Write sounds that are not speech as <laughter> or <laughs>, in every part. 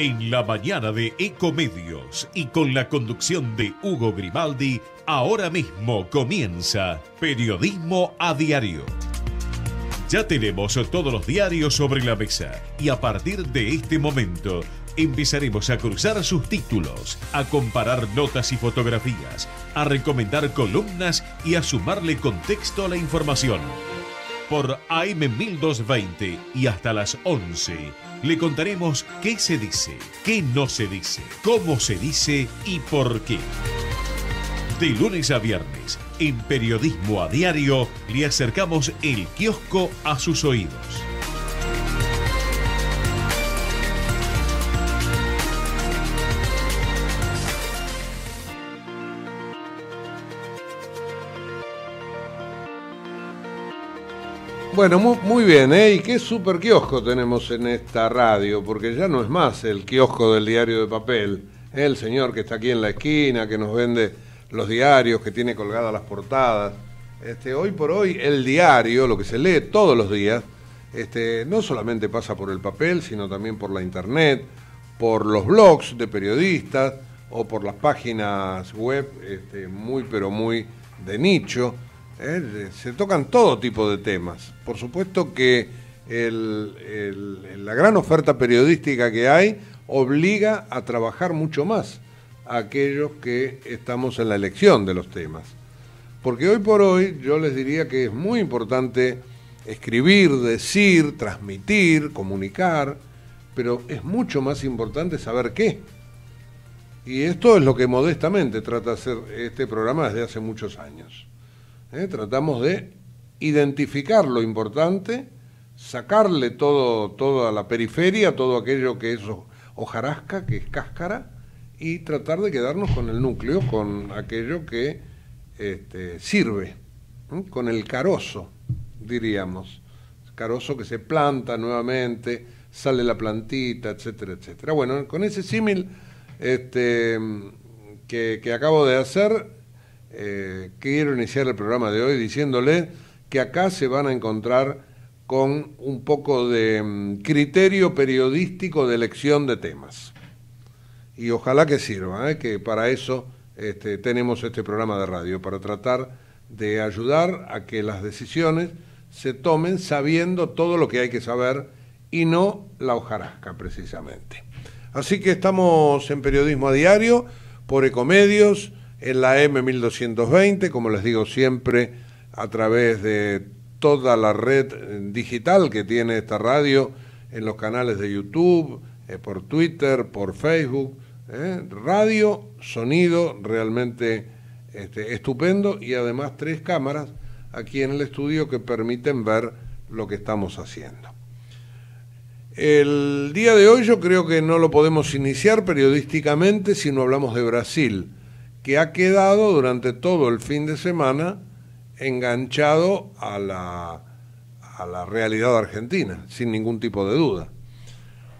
En la mañana de Ecomedios y con la conducción de Hugo Grimaldi, ahora mismo comienza Periodismo a Diario. Ya tenemos todos los diarios sobre la mesa y a partir de este momento empezaremos a cruzar sus títulos, a comparar notas y fotografías, a recomendar columnas y a sumarle contexto a la información. Por AM 1220 y hasta las 11 le contaremos qué se dice, qué no se dice, cómo se dice y por qué. De lunes a viernes, en Periodismo a Diario, le acercamos el kiosco a sus oídos. Bueno, muy, bien, ¿eh? Y qué super kiosco tenemos en esta radio, porque ya no es más el kiosco del diario de papel. El señor que está aquí en la esquina, que nos vende los diarios, que tiene colgadas las portadas. Este, hoy por hoy, el diario, lo que se lee todos los días, este, no solamente pasa por el papel, sino también por la internet, por los blogs de periodistas o por las páginas web este, muy, pero muy de nicho. ¿Eh? se tocan todo tipo de temas. Por supuesto que la gran oferta periodística que hay obliga a trabajar mucho más a aquellos que estamos en la elección de los temas. Porque hoy por hoy yo les diría que es muy importante escribir, decir, transmitir, comunicar, pero es mucho más importante saber qué. Y esto es lo que modestamente trata de hacer este programa desde hace muchos años. ¿Eh? tratamos de identificar lo importante, sacarle todo, toda la periferia, todo aquello que es hojarasca, que es cáscara, y tratar de quedarnos con el núcleo, con aquello que este, sirve, con el carozo, diríamos. Carozo que se planta nuevamente, sale la plantita, etcétera, etcétera. Bueno, con ese símil este, que acabo de hacer, eh, quiero iniciar el programa de hoy diciéndole que acá se van a encontrar con un poco de mm, criterio periodístico de elección de temas. Y ojalá que sirva, ¿eh? que para eso este, tenemos este programa de radio, para tratar de ayudar a que las decisiones se tomen sabiendo todo lo que hay que saber y no la hojarasca precisamente. Así que estamos en Periodismo a Diario por Ecomedios en la M1220, como les digo siempre, a través de toda la red digital que tiene esta radio, en los canales de YouTube, eh, por Twitter, por Facebook. Eh, radio, sonido realmente este, estupendo y además tres cámaras aquí en el estudio que permiten ver lo que estamos haciendo. El día de hoy yo creo que no lo podemos iniciar periodísticamente si no hablamos de Brasil que ha quedado durante todo el fin de semana enganchado a la, a la realidad argentina, sin ningún tipo de duda.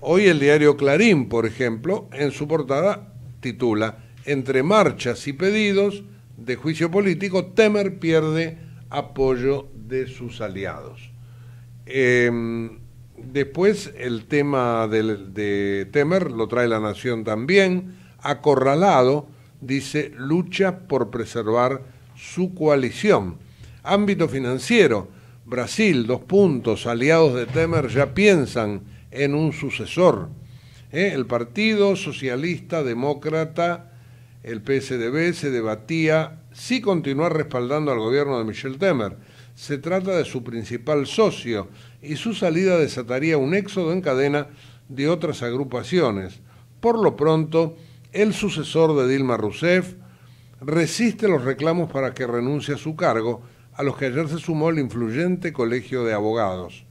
Hoy el diario Clarín, por ejemplo, en su portada titula Entre marchas y pedidos de juicio político, Temer pierde apoyo de sus aliados. Em, después el tema de, de Temer lo trae la Nación también, acorralado dice, lucha por preservar su coalición. Ámbito financiero, Brasil, dos puntos, aliados de Temer ya piensan en un sucesor. ¿Eh? El Partido Socialista Demócrata, el PSDB, se debatía si continuar respaldando al gobierno de Michel Temer. Se trata de su principal socio y su salida desataría un éxodo en cadena de otras agrupaciones. Por lo pronto, el sucesor de Dilma Rousseff resiste los reclamos para que renuncie a su cargo, a los que ayer se sumó el influyente Colegio de Abogados.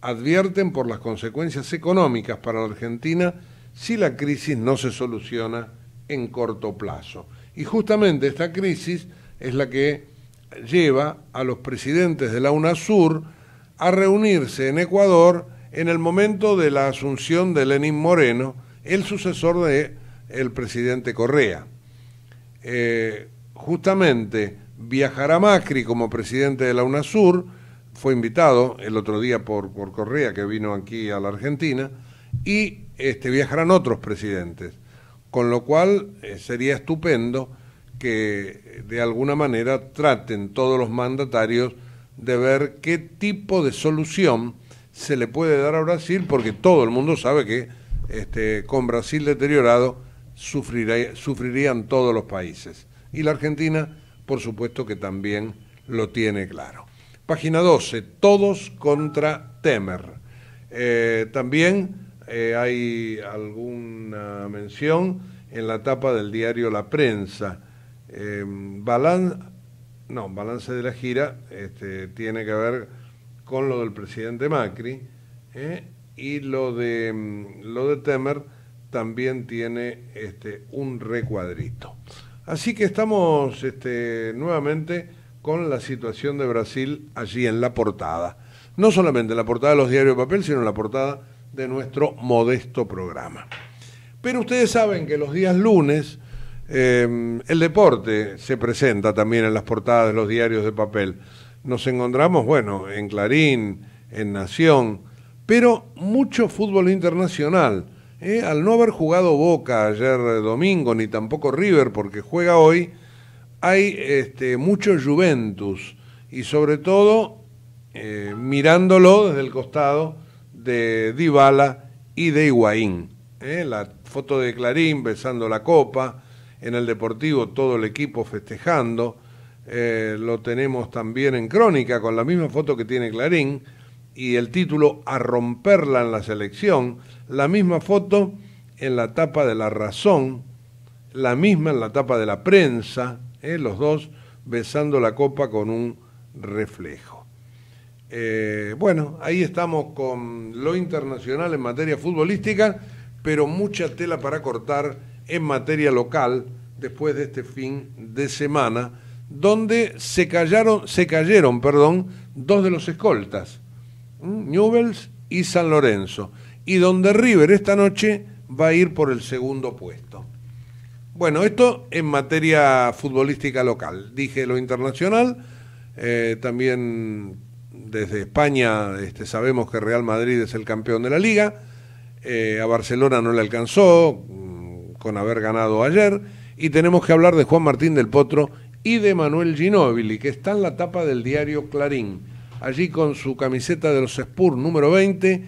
Advierten por las consecuencias económicas para la Argentina si la crisis no se soluciona en corto plazo. Y justamente esta crisis es la que lleva a los presidentes de la UNASUR a reunirse en Ecuador en el momento de la asunción de Lenín Moreno, el sucesor de el presidente Correa. Eh, justamente viajará Macri como presidente de la UNASUR, fue invitado el otro día por, por Correa, que vino aquí a la Argentina, y este, viajarán otros presidentes, con lo cual eh, sería estupendo que de alguna manera traten todos los mandatarios de ver qué tipo de solución se le puede dar a Brasil, porque todo el mundo sabe que este, con Brasil deteriorado sufrirían todos los países. Y la Argentina, por supuesto que también lo tiene claro. Página 12, todos contra Temer. Eh, también eh, hay alguna mención en la tapa del diario La Prensa. Eh, no, balance de la gira este, tiene que ver con lo del presidente Macri ¿eh? y lo de, lo de Temer también tiene este, un recuadrito. Así que estamos este, nuevamente con la situación de Brasil allí en la portada. No solamente en la portada de los diarios de papel, sino en la portada de nuestro modesto programa. Pero ustedes saben que los días lunes eh, el deporte se presenta también en las portadas de los diarios de papel. Nos encontramos, bueno, en Clarín, en Nación, pero mucho fútbol internacional. ¿Eh? Al no haber jugado Boca ayer domingo, ni tampoco River, porque juega hoy, hay este, mucho Juventus y sobre todo eh, mirándolo desde el costado de Dybala y de Higuaín. La foto de Clarín besando la copa, en el Deportivo todo el equipo festejando. Eh, lo tenemos también en Crónica con la misma foto que tiene Clarín y el título A romperla en la selección. La misma foto en la tapa de La Razón, la misma en la tapa de la prensa, eh, los dos besando la copa con un reflejo. Eh, bueno, ahí estamos con lo internacional en materia futbolística, pero mucha tela para cortar en materia local después de este fin de semana, donde se, callaron, se cayeron perdón, dos de los escoltas, Newells y San Lorenzo, y donde River esta noche va a ir por el segundo puesto. Bueno, esto en materia futbolística local. Dije lo internacional, eh, también desde España este, sabemos que Real Madrid es el campeón de la liga, eh, a Barcelona no le alcanzó, con haber ganado ayer. Y tenemos que hablar de Juan Martín del Potro y de Manuel Ginóbili, que está en la tapa del diario Clarín. Allí con su camiseta de los Spurs número 20,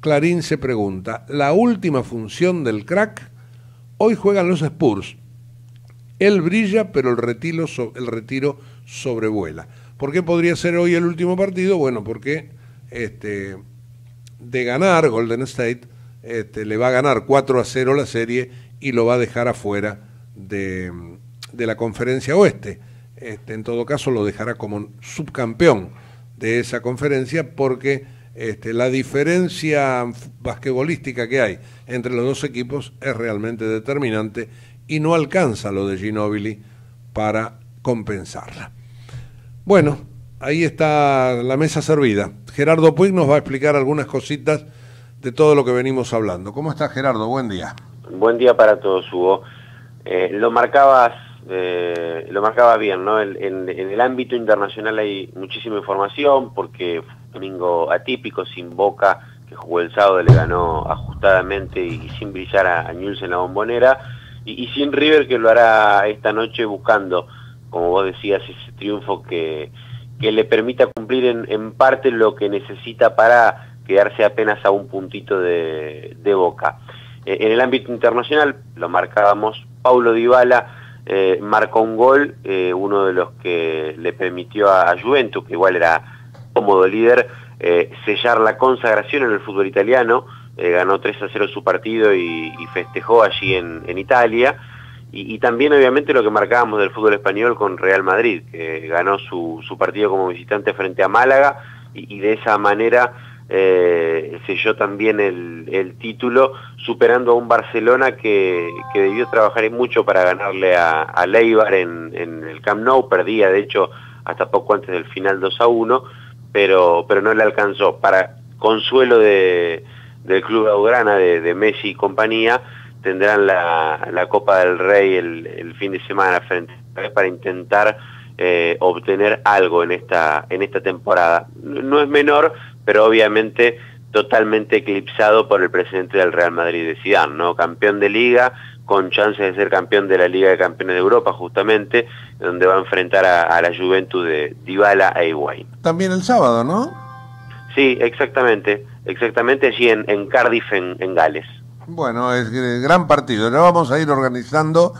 Clarín se pregunta, ¿la última función del crack? Hoy juegan los Spurs. Él brilla, pero el retiro, el retiro sobrevuela. ¿Por qué podría ser hoy el último partido? Bueno, porque este, de ganar Golden State, este, le va a ganar 4 a 0 la serie y lo va a dejar afuera de, la conferencia oeste. Este, en todo caso lo dejará como subcampeón de esa conferencia porque este, la diferencia basquetbolística que hay entre los dos equipos es realmente determinante y no alcanza lo de Ginobili para compensarla. Bueno, ahí está la mesa servida. Gerardo Puig nos va a explicar algunas cositas de todo lo que venimos hablando. ¿Cómo está Gerardo? Buen día. Buen día para todos, Hugo. Eh, lo marcabas eh, lo marcabas bien, ¿no? En, el ámbito internacional hay muchísima información porque fue un domingo atípico, sin Boca, que jugó el sábado, le ganó ajustadamente y, sin brillar a, a en la bombonera, y, sin River que lo hará esta noche buscando, como vos decías, ese triunfo que, que le permita cumplir en, parte lo que necesita para quedarse apenas a un puntito de, de Boca. Eh, en el ámbito internacional, lo marcábamos, Paulo Dybala eh, marcó un gol, eh, uno de los que le permitió a, Juventus, que igual era cómodo líder, sellar la consagración en el fútbol italiano, ganó 3 a 0 su partido y, festejó allí en, Italia. Y, también obviamente lo que marcábamos del fútbol español con Real Madrid, que ganó su, partido como visitante frente a Málaga y de esa manera eh, selló también el, título, superando a un Barcelona que, debió trabajar mucho para ganarle a, a Leibar en, el Camp Nou, perdía de hecho hasta poco antes del final 2 a 1, pero, pero no le alcanzó. Para consuelo de, del club Augrana, de, Messi y compañía, tendrán la, Copa del Rey el, fin de semana frente para intentar eh, obtener algo en esta, en esta temporada. No es menor pero obviamente totalmente eclipsado por el presidente del Real Madrid de Zidane, ¿no? Campeón de liga, con chances de ser campeón de la Liga de Campeones de Europa, justamente, donde va a enfrentar a, la Juventus de Dybala e Higuaín. También el sábado, ¿no? Sí, exactamente, exactamente allí en, en Cardiff, en, Gales. Bueno, es gran partido. Ya vamos a ir organizando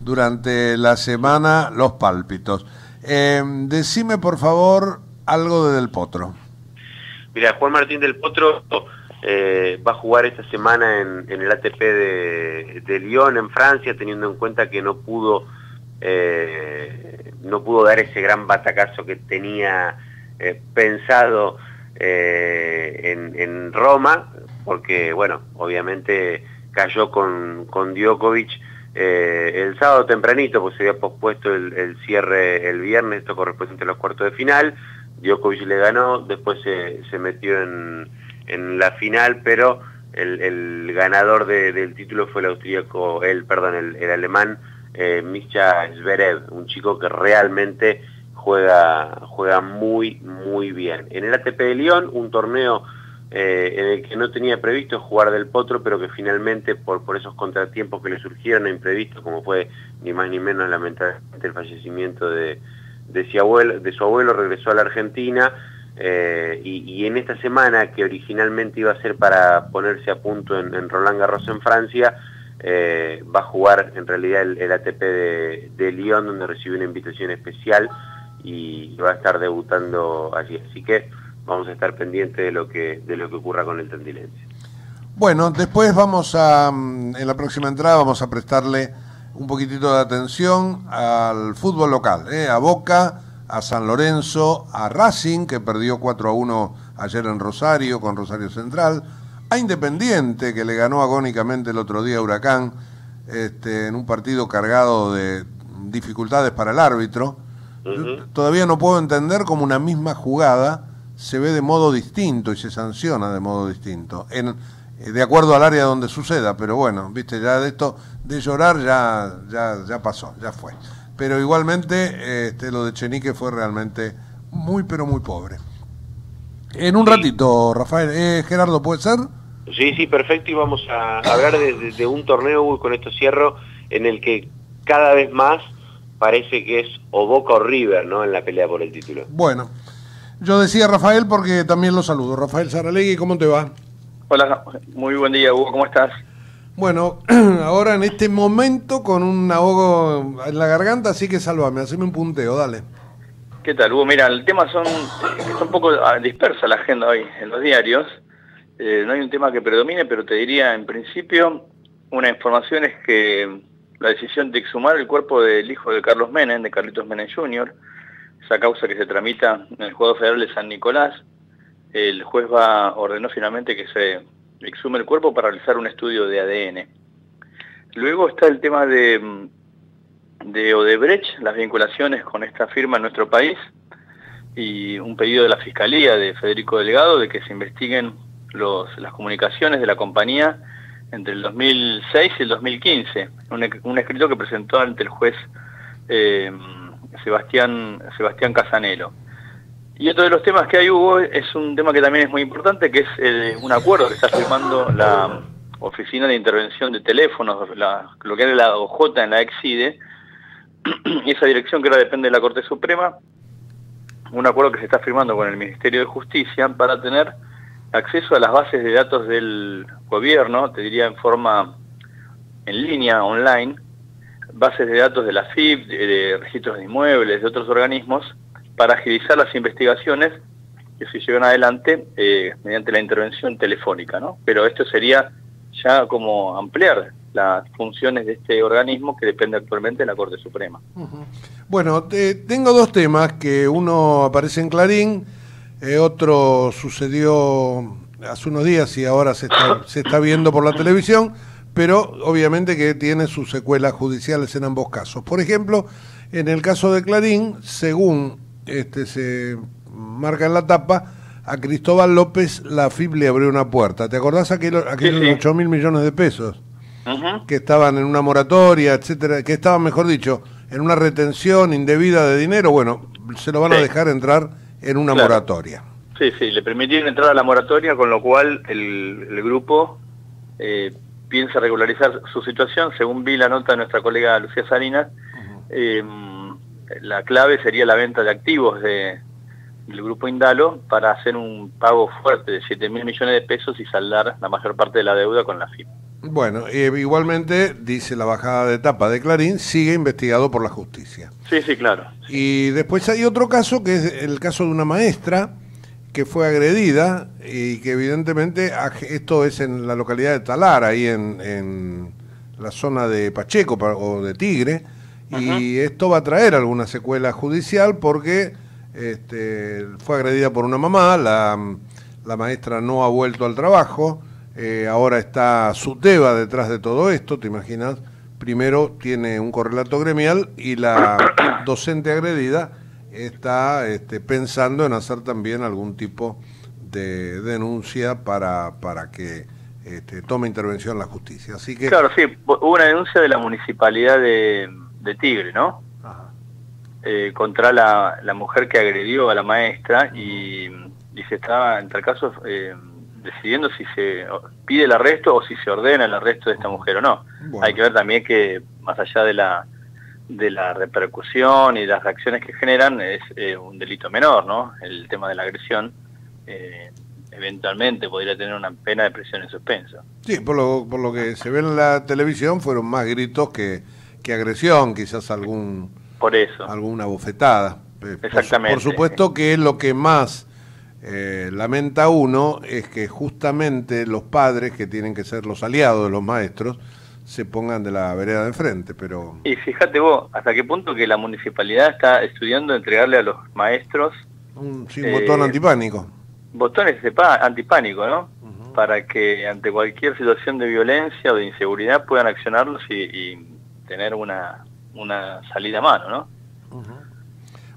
durante la semana los pálpitos. Eh, decime, por favor, algo de Del Potro. Mira, Juan Martín Del Potro eh, va a jugar esta semana en, el ATP de, Lyon, en Francia, teniendo en cuenta que no pudo, eh, no pudo dar ese gran batacazo que tenía eh, pensado en, Roma, porque, bueno, obviamente cayó con, Djokovic el sábado tempranito, pues se había pospuesto el, el, cierre el viernes, esto correspondiente a los cuartos de final, Djokovic le ganó, después se, metió en la final, pero el, ganador del título fue el austríaco, el, perdón, el, alemán eh, Mischa Zverev, un chico que realmente juega, juega muy, muy bien. En el ATP de Lyon, un torneo eh, en el que no tenía previsto jugar del potro, pero que finalmente por, por esos contratiempos que le surgieron imprevistos, como fue ni más ni menos lamentablemente el fallecimiento de, de, su abuelo, de su abuelo, regresó a la Argentina, eh, y, en esta semana, que originalmente iba a ser para ponerse a punto en, Roland Garros en Francia, eh, va a jugar en realidad el, ATP de, Lyon, donde recibe una invitación especial y va a estar debutando allí. Así que vamos a estar pendientes de lo que, de lo que ocurra con el Tandilense. Bueno, después vamos a, mm, en la próxima entrada vamos a prestarle un poquitito de atención al fútbol local, ¿eh? a Boca, a San Lorenzo, a Racing, que perdió 4 a 1 ayer en Rosario con Rosario Central, a Independiente, que le ganó agónicamente el otro día a Huracán, este, en un partido cargado de dificultades para el árbitro. Todavía no puedo entender cómo una misma jugada se ve de modo distinto y se sanciona de modo distinto, en, de acuerdo al área donde suceda, pero bueno, viste, ya de esto de llorar ya, ya, ya pasó, ya fue pero igualmente este, lo de Chenique fue realmente muy, pero muy pobre. En un ratito, Rafael, eh, Gerardo, ¿puede ser? Sí, sí, perfecto, y vamos a hablar de, un torneo, con esto cierro, en el que cada vez más parece que es o Boca o River, ¿no?, en la pelea por el título. Bueno, yo decía Rafael porque también lo saludo. Rafael Saralegui, ¿cómo te va? Hola, muy buen día, Hugo, ¿cómo estás? Bueno, <clears throat> ahora en este momento con un ahogo en la garganta, así que salvame, haceme un punteo, dale. ¿Qué tal, Hugo? Mira, el tema son, está un poco ah, dispersa la agenda hoy en los diarios. Eh, no hay un tema que predomine, pero te diría, en principio, una información es que la decisión de exhumar el cuerpo del hijo de Carlos Menem, de Carlitos Menem Jr., esa causa que se tramita en el Juego Federal de San Nicolás, el juez va ordenó finalmente que se exhume el cuerpo para realizar un estudio de ADN. Luego está el tema de, de Odebrecht, las vinculaciones con esta firma en nuestro país y un pedido de la Fiscalía de Federico Delgado de que se investiguen las comunicaciones de la compañía entre el 2006 y el 2015, un, escrito que presentó ante el juez eh, Sebastián, Sebastián Casanelo. Y otro de los temas que hay, Hugo, es un tema que también es muy importante, que es eh, un acuerdo que está firmando la Oficina de Intervención de Teléfonos, lo que era la OJ en la EXIDE, <clears throat> y esa dirección que ahora depende de la Corte Suprema, un acuerdo que se está firmando con el Ministerio de Justicia para tener acceso a las bases de datos del gobierno, te diría en forma en línea, online, bases de datos de la FIP, de registros de inmuebles, de otros organismos, para agilizar las investigaciones que se llevan adelante eh, mediante la intervención telefónica, ¿no? Pero esto sería ya como ampliar las funciones de este organismo que depende actualmente de la Corte Suprema. Bueno, tengo dos temas, que uno aparece en Clarín, eh, otro sucedió hace unos días y ahora se está, se está viendo por la televisión, pero obviamente que tiene sus secuelas judiciales en ambos casos. Por ejemplo, en el caso de Clarín, según este, se marca en la tapa, a Cristóbal López la FIP le abrió una puerta. ¿Te acordás aquellos, aquellos 8 mil millones de pesos? Que estaban en una moratoria, etcétera, que estaban, mejor dicho, en una retención indebida de dinero. Bueno, se lo van a dejar entrar en una moratoria. Sí, sí, le permitieron entrar a la moratoria, con lo cual el, grupo eh, piensa regularizar su situación. Según vi la nota de nuestra colega Lucía Salinas, em, la clave sería la venta de activos de, del grupo Indalo para hacer un pago fuerte de 7 mil millones de pesos y saldar la mayor parte de la deuda con la FIP. Bueno, igualmente, dice la bajada de etapa de Clarín, sigue investigado por la justicia. Sí, sí, claro. Y después hay otro caso, que es el caso de una maestra que fue agredida y que evidentemente esto es en la localidad de Talar, ahí en, la zona de Pacheco o de Tigre, y esto va a traer alguna secuela judicial porque este, fue agredida por una mamá, la, la maestra no ha vuelto al trabajo, eh, ahora está Suteba detrás de todo esto, ¿te imaginas? Primero tiene un correlato gremial y la <coughs> docente agredida está este, pensando en hacer también algún tipo de denuncia para, para que este, tome intervención la justicia. Así que... Claro, sí, hubo una denuncia de la municipalidad de, Tigre, ¿no? Eh, contra la, la, mujer que agredió a la maestra y, y se estaba, en tal caso, eh, decidiendo si se pide el arresto o si se ordena el arresto de esta mujer o no. Hay que ver también que más allá de la de la repercusión y las reacciones que generan es eh, un delito menor, ¿no? El tema de la agresión eh, eventualmente podría tener una pena de prisión en suspenso. Sí, por lo, por lo que se ve en la televisión fueron más gritos que, que agresión, quizás algún por eso alguna bofetada. Eh, Exactamente. por supuesto que es lo que más eh, lamenta uno es que justamente los padres, que tienen que ser los aliados de los maestros, se pongan de la vereda de enfrente, pero... Y fíjate vos, hasta qué punto que la municipalidad está estudiando entregarle a los maestros... Un, botón eh, antipánico. Botones de antipánico, ¿no? Para que ante cualquier situación de violencia o de inseguridad puedan accionarlos y, tener una, una salida a mano, ¿no?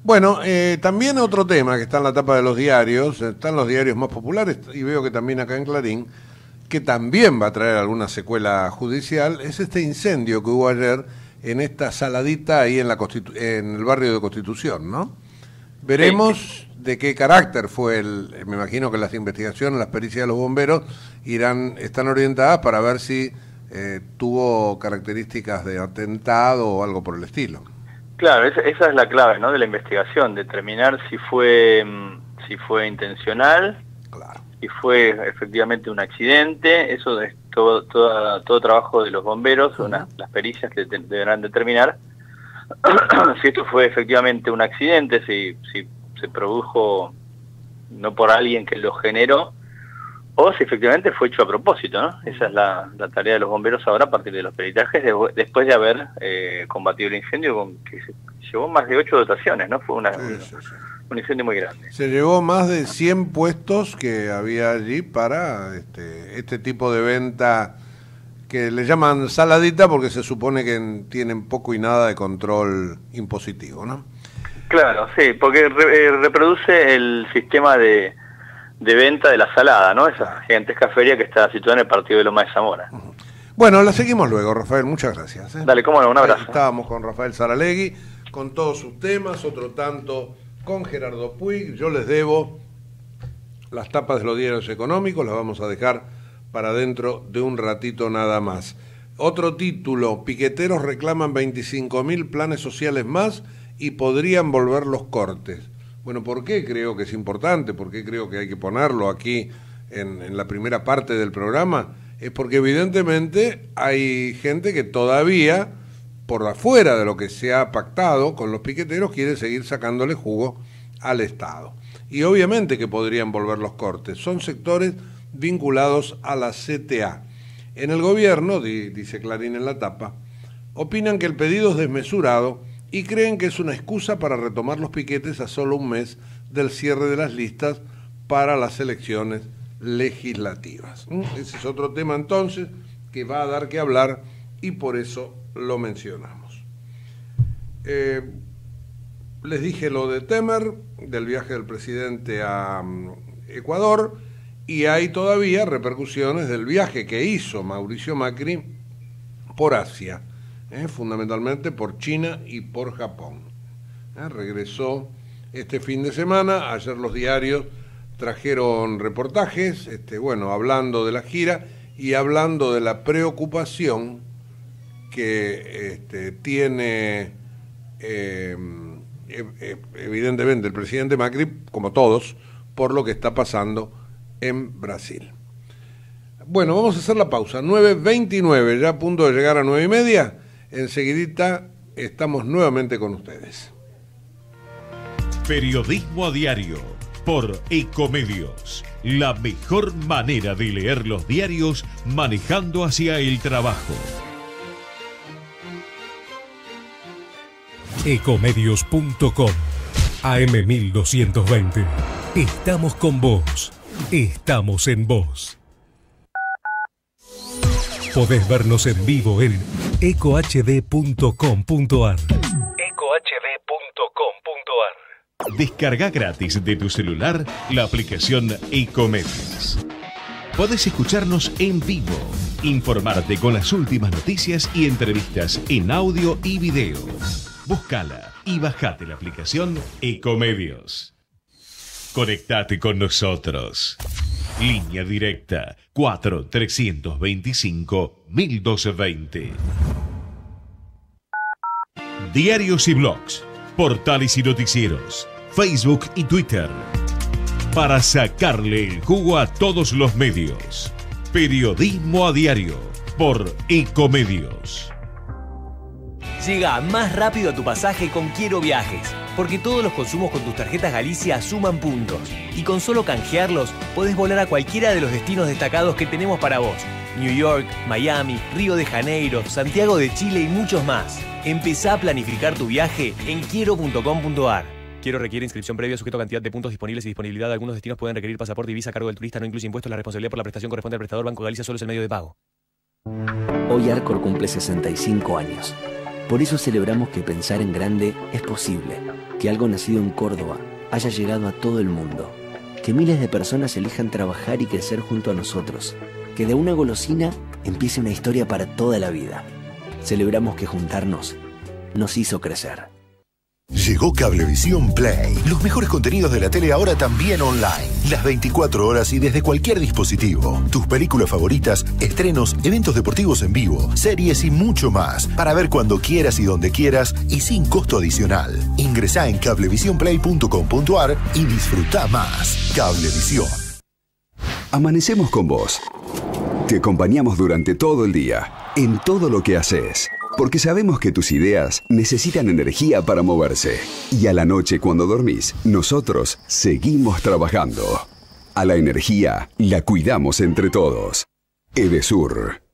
Bueno, eh, también otro tema que está en la tapa de los diarios, están los diarios más populares y veo que también acá en Clarín, que también va a traer alguna secuela judicial, es este incendio que hubo ayer en esta saladita ahí en, la en el barrio de Constitución, ¿no? Veremos de qué carácter fue el, me imagino que las investigaciones, las pericias de los bomberos irán, están orientadas para ver si eh, tuvo características de atentado o algo por el estilo. Claro, esa, es la clave ¿no? de la investigación, determinar si fue, mm, si fue intencional, si fue efectivamente un accidente, eso es todo, todo, trabajo de los bomberos, las pericias que deberán determinar <clears throat> si esto fue efectivamente un accidente, si, si se produjo no por alguien que lo generó, o si efectivamente fue hecho a propósito, ¿no? Esa es la, tarea de los bomberos ahora a partir de los peritajes, después de haber eh, combatido el incendio, con, que se llevó más de ocho dotaciones, ¿no? Fue una, un incendio muy grande. Se llevó más de 100 puestos que había allí para este, este tipo de venta que le llaman saladita porque se supone que tienen poco y nada de control impositivo, ¿no? Claro, sí, porque eh, reproduce el sistema de de venta de la salada, ¿no? Esa gigantesca feria que está situada en el partido de Loma de Zamora. Bueno, la seguimos luego, Rafael, muchas gracias. ¿eh? Dale, cómo no, un abrazo. Estábamos con Rafael Saralegui, con todos sus temas, otro tanto con Gerardo Puig. Yo les debo las tapas de los diarios económicos, las vamos a dejar para dentro de un ratito nada más. Otro título, piqueteros reclaman 25 mil planes sociales más y podrían volver los cortes. Bueno, ¿por qué creo que es importante? ¿Por qué creo que hay que ponerlo aquí en, la primera parte del programa? Es porque evidentemente hay gente que todavía, por afuera de lo que se ha pactado con los piqueteros, quiere seguir sacándole jugo al Estado. Y obviamente que podrían volver los cortes. Son sectores vinculados a la CTA. En el gobierno, dice Clarín en la tapa, opinan que el pedido es desmesurado y creen que es una excusa para retomar los piquetes a solo un mes del cierre de las listas para las elecciones legislativas. ¿Mm? Ese es otro tema entonces que va a dar que hablar y por eso lo mencionamos. Eh, les dije lo de Temer, del viaje del presidente a mm, Ecuador, y hay todavía repercusiones del viaje que hizo Mauricio Macri por Asia. ¿Eh? fundamentalmente por China y por Japón. ¿eh? Regresó este fin de semana, ayer los diarios trajeron reportajes, este, bueno, hablando de la gira y hablando de la preocupación que este, tiene eh, evidentemente el presidente Macri, como todos, por lo que está pasando en Brasil. Bueno, vamos a hacer la pausa. 9.29, ya a punto de llegar a 9 y media. Enseguidita estamos nuevamente con ustedes. Periodismo a diario por Ecomedios. La mejor manera de leer los diarios manejando hacia el trabajo. Ecomedios.com AM1220. Estamos con vos. Estamos en vos. Podés vernos en vivo en ecohd.com.ar. ecohd.com.ar. Descarga gratis de tu celular la aplicación Ecomedios. Podés escucharnos en vivo, informarte con las últimas noticias y entrevistas en audio y video. Búscala y bajate la aplicación Ecomedios. Conectate con nosotros. Línea directa 4-325-1220. Diarios y blogs, portales y noticieros, Facebook y Twitter. Para sacarle el jugo a todos los medios. Periodismo a diario por Ecomedios. Llega más rápido a tu pasaje con Quiero Viajes porque todos los consumos con tus tarjetas Galicia suman puntos. Y con solo canjearlos, podés volar a cualquiera de los destinos destacados que tenemos para vos. New York, Miami, Río de Janeiro, Santiago de Chile y muchos más. Empezá a planificar tu viaje en quiero.com.ar. Quiero requiere inscripción previa sujeto a cantidad de puntos disponibles y disponibilidad. Algunos destinos pueden requerir pasaporte y visa a cargo del turista. No incluye impuestos. La responsabilidad por la prestación corresponde al prestador. Banco Galicia solo es el medio de pago. Hoy Arcor cumple 65 años. Por eso celebramos que pensar en grande es posible que algo nacido en Córdoba haya llegado a todo el mundo, que miles de personas elijan trabajar y crecer junto a nosotros, que de una golosina empiece una historia para toda la vida. Celebramos que juntarnos nos hizo crecer. Llegó Cablevisión Play. Los mejores contenidos de la tele ahora también online. Las 24 horas y desde cualquier dispositivo. Tus películas favoritas, estrenos, eventos deportivos en vivo, series y mucho más. Para ver cuando quieras y donde quieras y sin costo adicional. Ingresa en cablevisionplay.com.ar y disfruta más. Cablevisión. Amanecemos con vos. Te acompañamos durante todo el día, en todo lo que haces. Porque sabemos que tus ideas necesitan energía para moverse. Y a la noche cuando dormís, nosotros seguimos trabajando. A la energía la cuidamos entre todos. Edesur.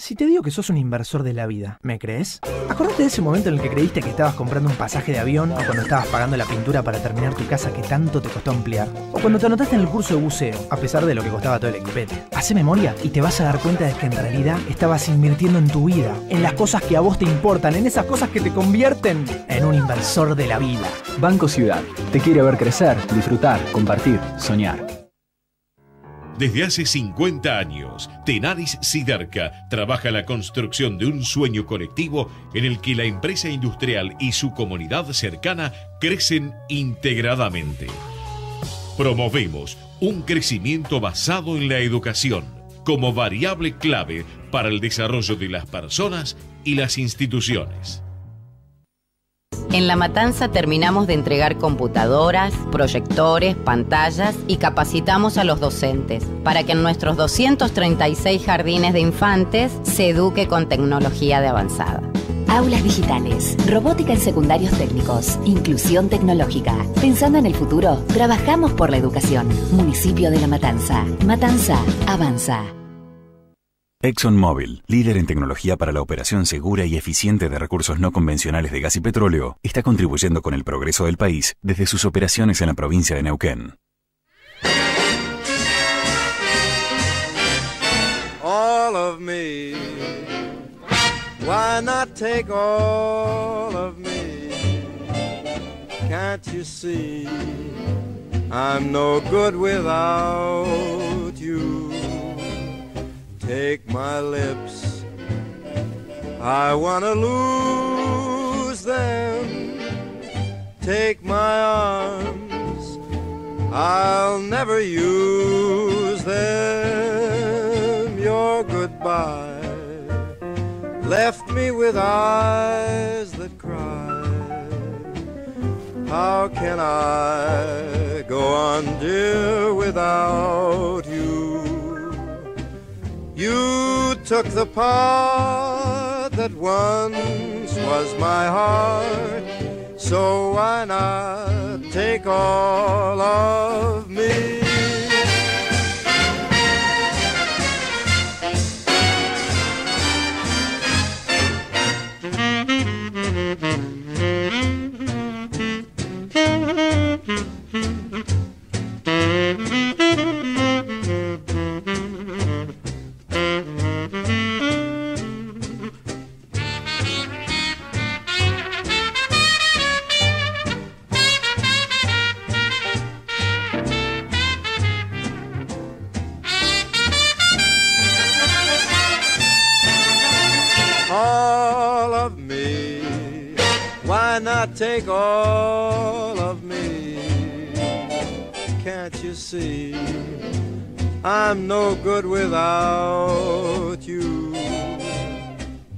Si te digo que sos un inversor de la vida, ¿me crees? Acordate de ese momento en el que creíste que estabas comprando un pasaje de avión o cuando estabas pagando la pintura para terminar tu casa que tanto te costó ampliar. O cuando te anotaste en el curso de buceo, a pesar de lo que costaba todo el equipete. Hace memoria y te vas a dar cuenta de que en realidad estabas invirtiendo en tu vida, en las cosas que a vos te importan, en esas cosas que te convierten en un inversor de la vida. Banco Ciudad, te quiere ver crecer, disfrutar, compartir, soñar. Desde hace 50 años, Tenaris Siderca trabaja la construcción de un sueño colectivo en el que la empresa industrial y su comunidad cercana crecen integradamente. Promovemos un crecimiento basado en la educación como variable clave para el desarrollo de las personas y las instituciones. En La Matanza terminamos de entregar computadoras, proyectores, pantallas y capacitamos a los docentes para que en nuestros 236 jardines de infantes se eduque con tecnología de avanzada. Aulas digitales, robótica en secundarios técnicos, inclusión tecnológica. Pensando en el futuro, trabajamos por la educación. Municipio de La Matanza. Matanza, avanza. ExxonMobil, líder en tecnología para la operación segura y eficiente de recursos no convencionales de gas y petróleo, está contribuyendo con el progreso del país desde sus operaciones en la provincia de Neuquén. All of me. Why not take all of me? Can't you see? I'm no good without you. Take my lips, I wanna lose them. Take my arms, I'll never use them. Your goodbye left me with eyes that cry. How can I go on, dear, without you? You took the part that once was my heart, so why not take all of me? See? I'm no good without you.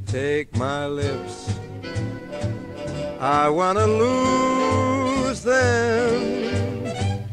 Take my lips. I wanna lose them.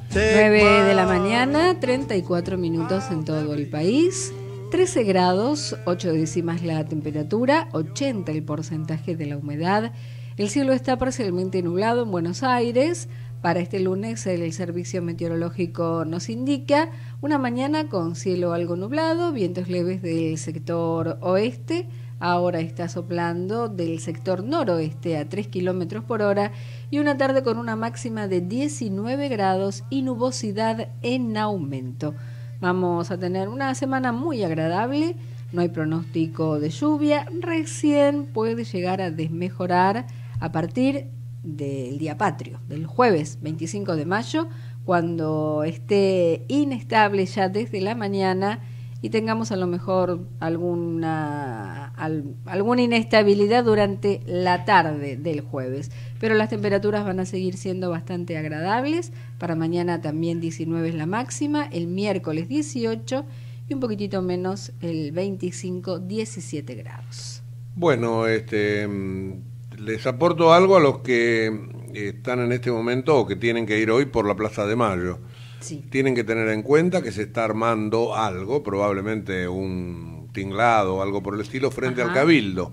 Take 9 de la mañana, 34 minutos en todo el país. 13 grados, 8 décimas la temperatura, 80 el porcentaje de la humedad. El cielo está parcialmente nublado en Buenos Aires. Para este lunes el servicio meteorológico nos indica una mañana con cielo algo nublado, vientos leves del sector oeste. Ahora está soplando del sector noroeste a 3 kilómetros por hora y una tarde con una máxima de 19 grados y nubosidad en aumento. Vamos a tener una semana muy agradable, no hay pronóstico de lluvia, recién puede llegar a desmejorar a partir del día patrio, del jueves 25 de mayo, cuando esté inestable ya desde la mañana y tengamos a lo mejor alguna, al- alguna inestabilidad durante la tarde del jueves. Pero las temperaturas van a seguir siendo bastante agradables. Para mañana también 19 es la máxima, el miércoles 18 y un poquitito menos el 25, 17 grados. Bueno, este, mm, les aporto algo a los que mm, están en este momento o que tienen que ir hoy por la Plaza de Mayo. Tienen que tener en cuenta que se está armando algo, probablemente un tinglado o algo por el estilo, frente al. Cabildo.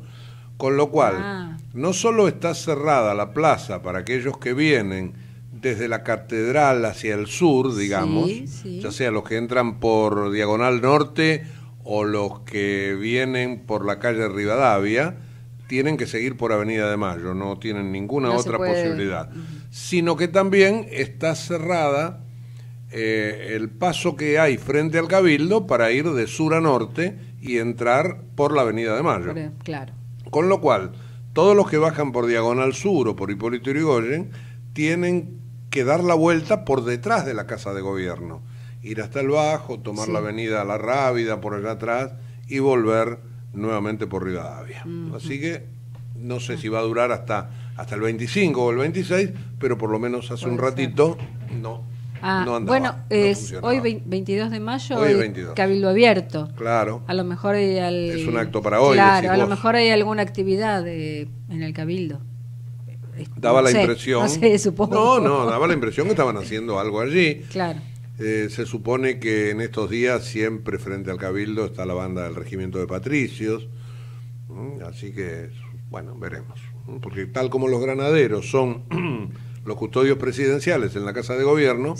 Con lo cual, Ah. no solo está cerrada la plaza para aquellos que vienen desde la catedral hacia el sur, digamos, Sí, sí. ya sea los que entran por Diagonal Norte o los que vienen por la calle Rivadavia, tienen que seguir por Avenida de Mayo, no tienen ninguna No otra puede. posibilidad. Sino que también está cerrada eh, el paso que hay frente al Cabildo para ir de sur a norte y entrar por la Avenida de Mayo. Claro. Con lo cual, todos los que bajan por Diagonal Sur o por Hipólito Yrigoyen tienen que dar la vuelta por detrás de la Casa de Gobierno. Ir hasta el Bajo, tomar Sí. la avenida La Rábida por allá atrás y volver nuevamente por Rivadavia. Así que no sé si va a durar hasta, hasta el 25 o el 26, pero por lo menos hace un ser. ratito no, Ah, no andaba. bueno, es hoy vein- 22 de mayo, Hoy es hay 22. Cabildo Abierto. Claro. A lo mejor hay al- Es un acto para hoy, Claro, a lo mejor hay alguna actividad de- en el Cabildo. Daba No la sé, impresión. <laughs> no sé, supongo. No, no, daba la impresión que estaban haciendo algo allí. Claro. Eh, se supone que en estos días siempre frente al Cabildo está la banda del Regimiento de Patricios. Así que, bueno, veremos. Porque tal como los granaderos son <clears throat> los custodios presidenciales en la Casa de Gobierno,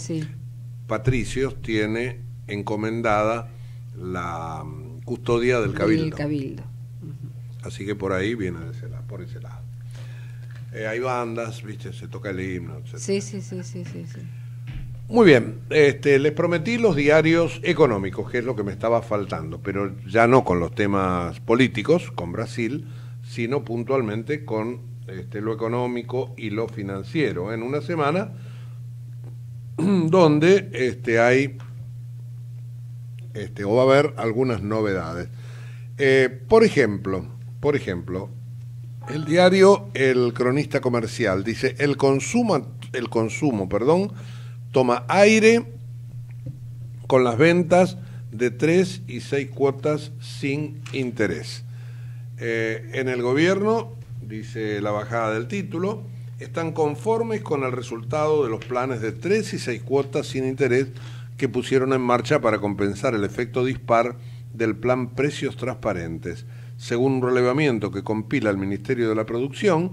Patricios tiene encomendada la mm, custodia del Cabildo. El Cabildo. Así que por ahí viene de ese lado, por ese lado. Eh, hay bandas, viste, se toca el himno, etc. Sí, sí, sí, sí, sí, sí. Muy bien, este, les prometí los diarios económicos, que es lo que me estaba faltando, pero ya no con los temas políticos, con Brasil, sino puntualmente con este, lo económico y lo financiero. En una semana <clears throat> donde este, hay, este, o va a haber algunas novedades. Eh, por ejemplo, por ejemplo, el diario El Cronista Comercial dice el consumo, el consumo, perdón, toma aire con las ventas de 3 y 6 cuotas sin interés. Eh, en el gobierno, dice la bajada del título, están conformes con el resultado de los planes de 3 y 6 cuotas sin interés que pusieron en marcha para compensar el efecto dispar del plan Precios Transparentes. Según un relevamiento que compila el Ministerio de la Producción,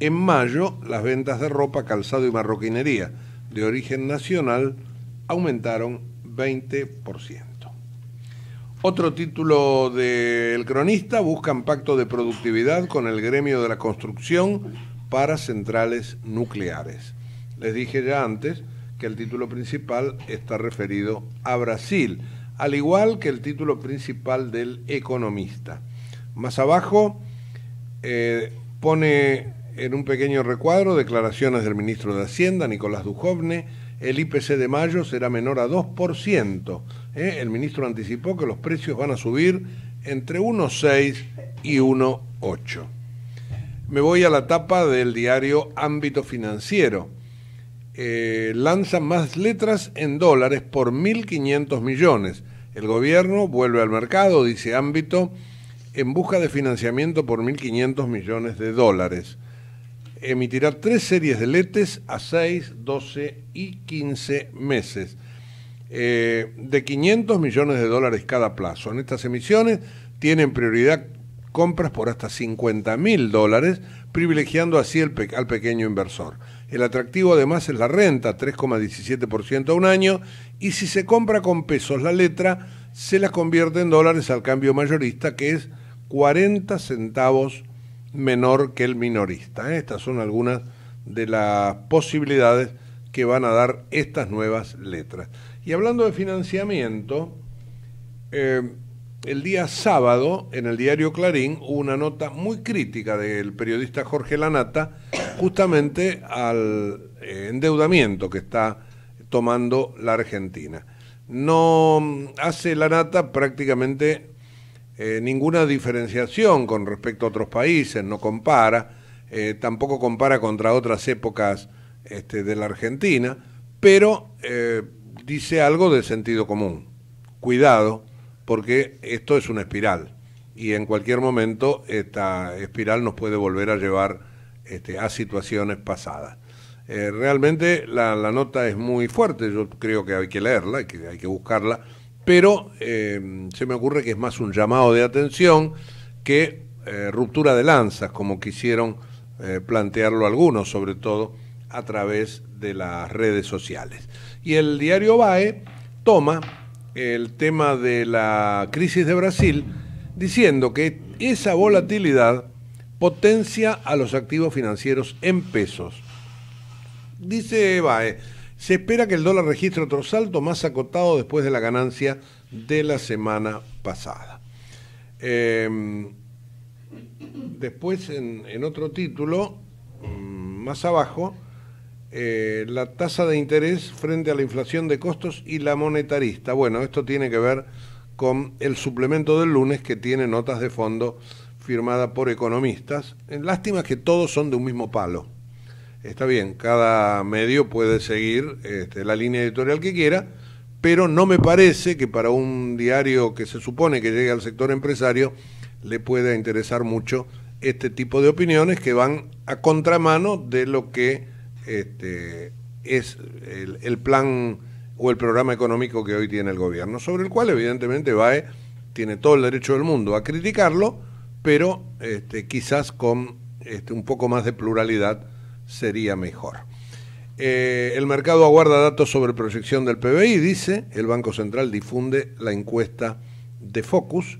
en mayo las ventas de ropa, calzado y marroquinería de origen nacional aumentaron 20%. Otro título del cronista, buscan pacto de productividad con el gremio de la construcción para centrales nucleares. Les dije ya antes que el título principal está referido a Brasil, al igual que el título principal del economista. Más abajo eh, pone en un pequeño recuadro declaraciones del ministro de Hacienda, Nicolás Dujovne, el IPC de mayo será menor a 2%. ¿eh? El ministro anticipó que los precios van a subir entre 1,6 y 1,8. Me voy a la tapa del diario Ámbito Financiero. Eh, lanzan más letras en dólares por 1.500 millones. El gobierno vuelve al mercado, dice Ámbito, en busca de financiamiento por 1.500 millones de dólares emitirá tres series de letes a 6, 12 y 15 meses, eh, de 500 millones de dólares cada plazo. En estas emisiones tienen prioridad compras por hasta 50 mil dólares, privilegiando así al pequeño inversor. El atractivo además es la renta, 3,17% a un año, y si se compra con pesos la letra, se la convierte en dólares al cambio mayorista, que es 40 centavos menor que el minorista. ¿eh? Estas son algunas de las posibilidades que van a dar estas nuevas letras. Y hablando de financiamiento, eh, el día sábado en el diario Clarín hubo una nota muy crítica del periodista Jorge Lanata justamente al eh, endeudamiento que está tomando la Argentina. No hace Lanata prácticamente eh, ninguna diferenciación con respecto a otros países, no compara, eh, tampoco compara contra otras épocas este, de la Argentina, pero eh, dice algo de sentido común. Cuidado, porque esto es una espiral y en cualquier momento esta espiral nos puede volver a llevar este, a situaciones pasadas. realmente la, la, nota es muy fuerte, yo creo que hay que leerla, que, hay que buscarla pero eh, se me ocurre que es más un llamado de atención que eh, ruptura de lanzas, como quisieron eh, plantearlo algunos, sobre todo a través de las redes sociales. Y el diario BAE toma el tema de la crisis de Brasil diciendo que esa volatilidad potencia a los activos financieros en pesos. Dice BAE, se espera que el dólar registre otro salto más acotado después de la ganancia de la semana pasada. Em, después, en, otro título, mm, más abajo, eh, la tasa de interés frente a la inflación de costos y la monetarista. Bueno, esto tiene que ver con el suplemento del lunes que tiene notas de fondo firmada por economistas. Lástima que todos son de un mismo palo está bien, cada medio puede seguir este, la línea editorial que quiera, pero no me parece que para un diario que se supone que llegue al sector empresario le pueda interesar mucho este tipo de opiniones que van a contramano de lo que este, es el, plan o el programa económico que hoy tiene el gobierno, sobre el cual evidentemente VAE tiene todo el derecho del mundo a criticarlo, pero este, quizás con un poco más de pluralidad sería mejor. Eh, el mercado aguarda datos sobre proyección del PBI, dice, el Banco Central difunde la encuesta de Focus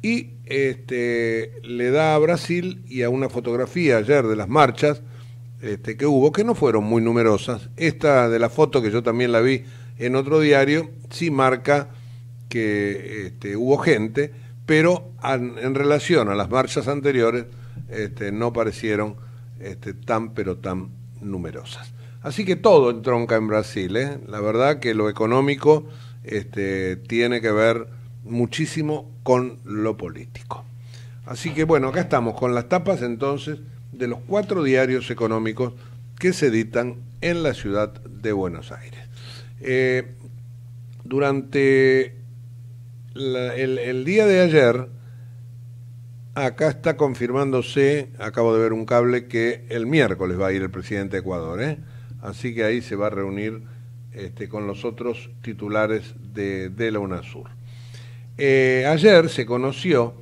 y este, le da a Brasil y a una fotografía ayer de las marchas este, que hubo, que no fueron muy numerosas. Esta de la foto, que yo también la vi en otro diario, sí marca que este, hubo gente, pero en relación a las marchas anteriores no parecieron este, tan pero tan numerosas. Así que todo entronca en Brasil. ¿eh? La verdad que lo económico este, tiene que ver muchísimo con lo político. Así que bueno, acá estamos con las tapas entonces de los cuatro diarios económicos que se editan en la ciudad de Buenos Aires. Eh, durante el, el día de ayer, acá está confirmándose, acabo de ver un cable, que el miércoles va a ir el presidente de Ecuador, ¿eh? así que ahí se va a reunir este, con los otros titulares de, de la UNASUR. Eh, ayer se conoció,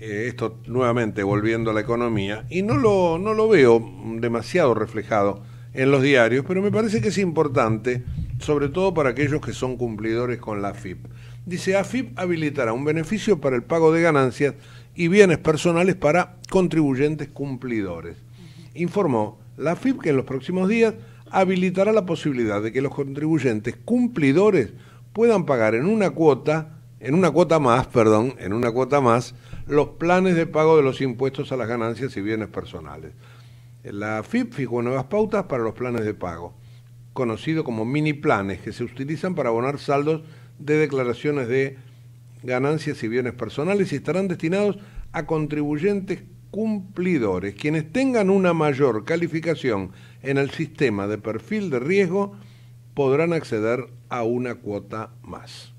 eh, esto nuevamente volviendo a la economía, y no lo, no lo veo demasiado reflejado en los diarios, pero me parece que es importante, sobre todo para aquellos que son cumplidores con la AFIP. Dice, AFIP habilitará un beneficio para el pago de ganancias y bienes personales para contribuyentes cumplidores. Informó la AFIP que en los próximos días habilitará la posibilidad de que los contribuyentes cumplidores puedan pagar en una cuota, en una cuota más, perdón, en una cuota más, los planes de pago de los impuestos a las ganancias y bienes personales. La AFIP fijó nuevas pautas para los planes de pago, conocidos como mini planes, que se utilizan para abonar saldos de declaraciones de ganancias y bienes personales y estarán destinados a contribuyentes cumplidores, quienes tengan una mayor calificación en el sistema de perfil de riesgo podrán acceder a una cuota más.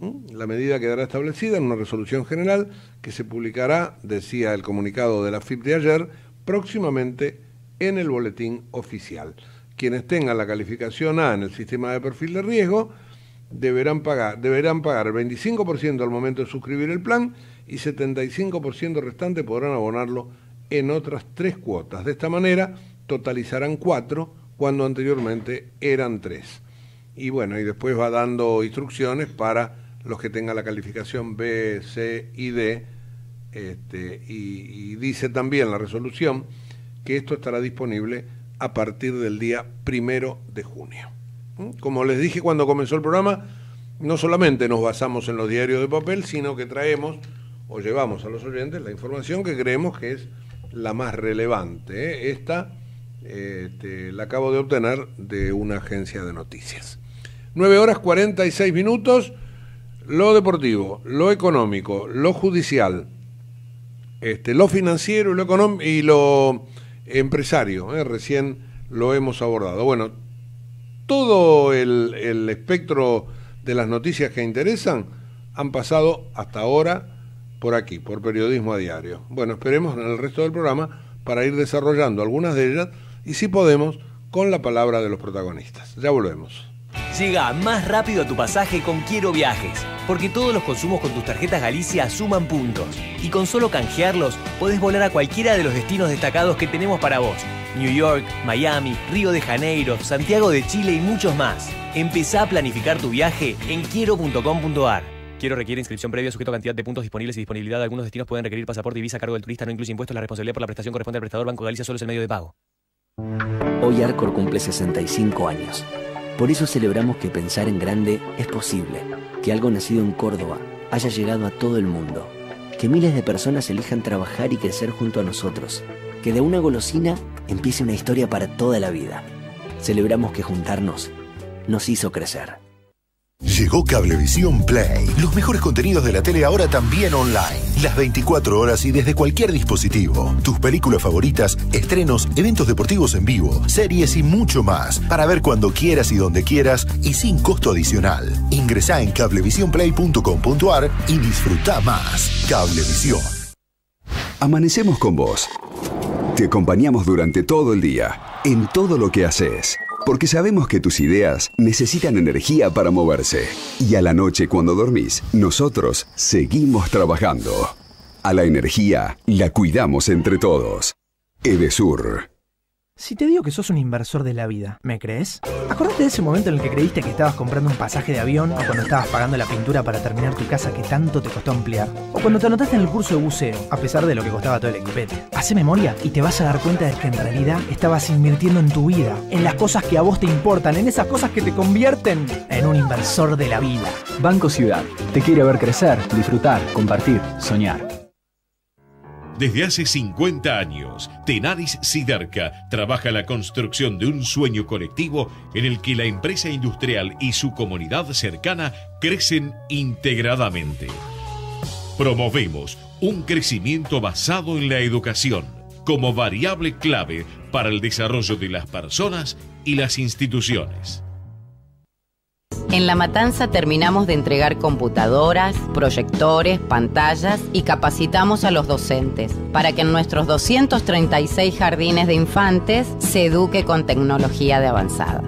¿Mm? La medida quedará establecida en una resolución general que se publicará, decía el comunicado de la FIP de ayer, próximamente en el boletín oficial. Quienes tengan la calificación A en el sistema de perfil de riesgo deberán pagar, deberán pagar el 25% al momento de suscribir el plan y 75% restante podrán abonarlo en otras tres cuotas. De esta manera totalizarán cuatro cuando anteriormente eran tres. Y bueno, y después va dando instrucciones para los que tengan la calificación B, C y D. Este, y, y dice también la resolución que esto estará disponible a partir del día primero de junio. Como les dije cuando comenzó el programa, no solamente nos basamos en los diarios de papel, sino que traemos o llevamos a los oyentes la información que creemos que es la más relevante. ¿eh? Esta este, la acabo de obtener de una agencia de noticias. 9 horas 46 minutos, lo deportivo, lo económico, lo judicial, este, lo financiero y lo, y lo empresario, ¿eh? recién lo hemos abordado. Bueno, todo el, espectro de las noticias que interesan han pasado hasta ahora por aquí, por periodismo a diario. Bueno, esperemos en el resto del programa para ir desarrollando algunas de ellas y si podemos, con la palabra de los protagonistas. Ya volvemos. Llega más rápido a tu pasaje con Quiero Viajes, porque todos los consumos con tus tarjetas Galicia suman puntos. Y con solo canjearlos, podés volar a cualquiera de los destinos destacados que tenemos para vos. New York, Miami, Río de Janeiro, Santiago de Chile y muchos más. Empezá a planificar tu viaje en quiero.com.ar. Quiero requiere inscripción previa sujeto a cantidad de puntos disponibles y disponibilidad. de Algunos destinos pueden requerir pasaporte y visa a cargo del turista. No incluye impuestos. La responsabilidad por la prestación corresponde al prestador. Banco Galicia solo es el medio de pago. Hoy Arcor cumple 65 años. Por eso celebramos que pensar en grande es posible. Que algo nacido en Córdoba haya llegado a todo el mundo. Que miles de personas elijan trabajar y crecer junto a nosotros. Que de una golosina empiece una historia para toda la vida. Celebramos que juntarnos nos hizo crecer. Llegó Cablevisión Play. Los mejores contenidos de la tele ahora también online. Las 24 horas y desde cualquier dispositivo. Tus películas favoritas, estrenos, eventos deportivos en vivo, series y mucho más. Para ver cuando quieras y donde quieras y sin costo adicional. Ingresá en cablevisionplay.com.ar y disfruta más. Cablevisión. Amanecemos con vos. Te acompañamos durante todo el día, en todo lo que haces. Porque sabemos que tus ideas necesitan energía para moverse. Y a la noche cuando dormís, nosotros seguimos trabajando. A la energía la cuidamos entre todos. Edesur. Si te digo que sos un inversor de la vida, ¿me crees? Acordate de ese momento en el que creíste que estabas comprando un pasaje de avión o cuando estabas pagando la pintura para terminar tu casa que tanto te costó ampliar. O cuando te anotaste en el curso de buceo, a pesar de lo que costaba todo el equipete. Hace memoria y te vas a dar cuenta de que en realidad estabas invirtiendo en tu vida, en las cosas que a vos te importan, en esas cosas que te convierten en un inversor de la vida. Banco Ciudad. Te quiere ver crecer, disfrutar, compartir, soñar. Desde hace 50 años, Tenaris Siderca trabaja la construcción de un sueño colectivo en el que la empresa industrial y su comunidad cercana crecen integradamente. Promovemos un crecimiento basado en la educación como variable clave para el desarrollo de las personas y las instituciones. En La Matanza terminamos de entregar computadoras, proyectores, pantallas y capacitamos a los docentes para que en nuestros 236 jardines de infantes se eduque con tecnología de avanzada.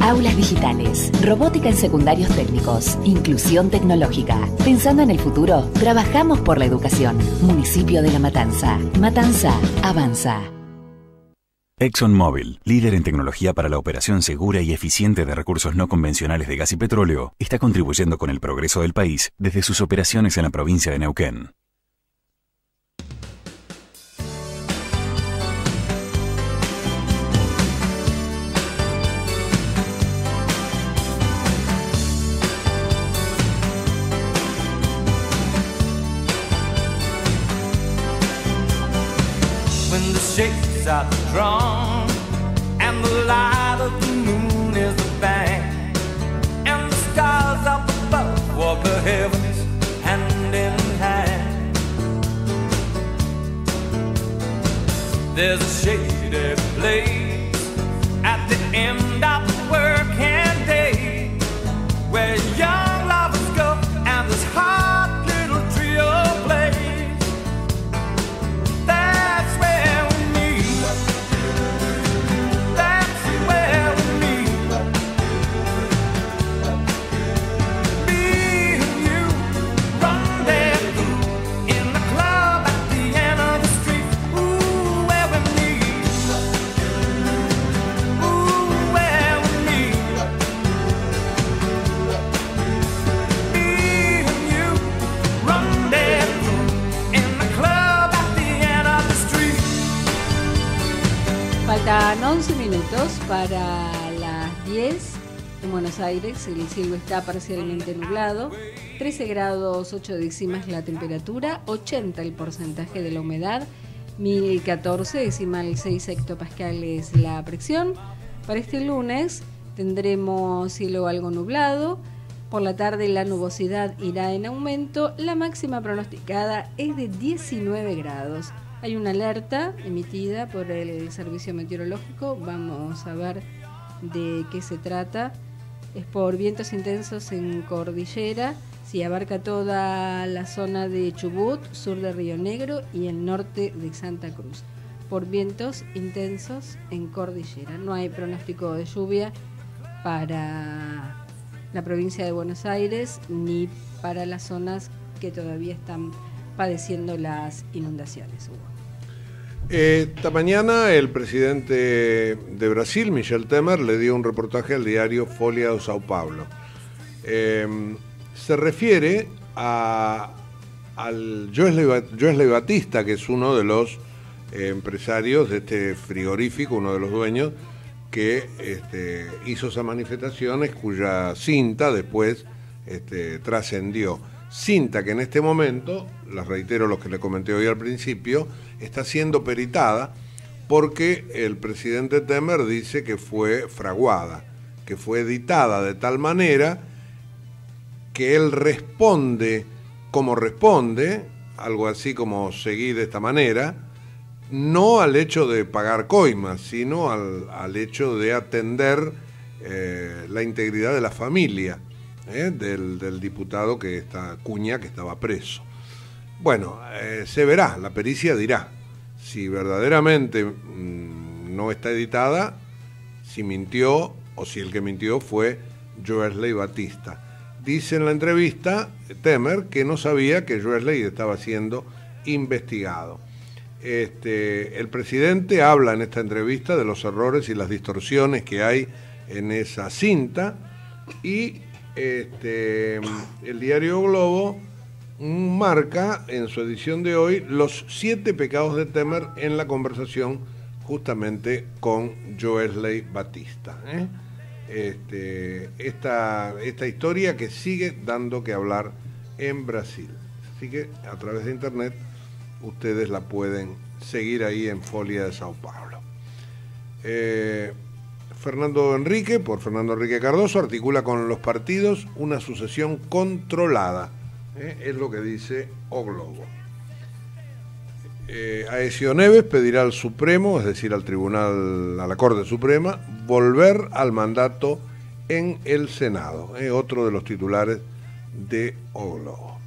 Aulas digitales, robótica en secundarios técnicos, inclusión tecnológica. Pensando en el futuro, trabajamos por la educación. Municipio de La Matanza. Matanza, avanza. ExxonMobil, líder en tecnología para la operación segura y eficiente de recursos no convencionales de gas y petróleo, está contribuyendo con el progreso del país desde sus operaciones en la provincia de Neuquén. Shakes are strong and the light of the moon is the band and the stars up above walk the heavens hand in hand. There's a shady place at the end of the working day where young Faltan 11 minutos para las 10 en Buenos Aires. El cielo está parcialmente nublado. 13 grados 8 décimas la temperatura, 80 el porcentaje de la humedad, 1014 decimal 6 hectopascales la presión. Para este lunes tendremos cielo algo nublado. Por la tarde la nubosidad irá en aumento. La máxima pronosticada es de 19 grados. Hay una alerta emitida por el Servicio Meteorológico. Vamos a ver de qué se trata. Es por vientos intensos en cordillera. Sí, abarca toda la zona de Chubut, sur de Río Negro y el norte de Santa Cruz. Por vientos intensos en cordillera. No hay pronóstico de lluvia para la provincia de Buenos Aires ni para las zonas que todavía están padeciendo las inundaciones. Hugo. Esta mañana el presidente de Brasil, Michel Temer, le dio un reportaje al diario Folia de Sao Paulo. Eh, se refiere a, al Joesley Batista, que es uno de los eh, empresarios de este frigorífico, uno de los dueños, que este, hizo esas manifestaciones cuya cinta después este, trascendió. Cinta que en este momento, las reitero lo que le comenté hoy al principio, está siendo peritada porque el presidente Temer dice que fue fraguada, que fue editada de tal manera que él responde como responde, algo así como seguir de esta manera, no al hecho de pagar coimas, sino al, al hecho de atender eh, la integridad de la familia eh, del, diputado que está, Cuña, que estaba preso. Bueno, eh, se verá, la pericia dirá si verdaderamente mm, no está editada, si mintió o si el que mintió fue Joesley Batista. Dice en la entrevista Temer que no sabía que Joesley estaba siendo investigado. Este, el presidente habla en esta entrevista de los errores y las distorsiones que hay en esa cinta y este, el diario Globo marca en su edición de hoy los siete pecados de Temer en la conversación justamente con Joesley Batista. ¿eh? Este, esta, esta historia que sigue dando que hablar en Brasil. Así que a través de internet ustedes la pueden seguir ahí en Folia de Sao Paulo. Eh, Fernando Enrique, por Fernando Enrique Cardoso, articula con los partidos una sucesión controlada. ¿eh? Es lo que dice O Globo. Eh, Neves pedirá al Supremo, es decir, al Tribunal, a la Corte Suprema, volver al mandato en el Senado. Es otro de los titulares de O Globo.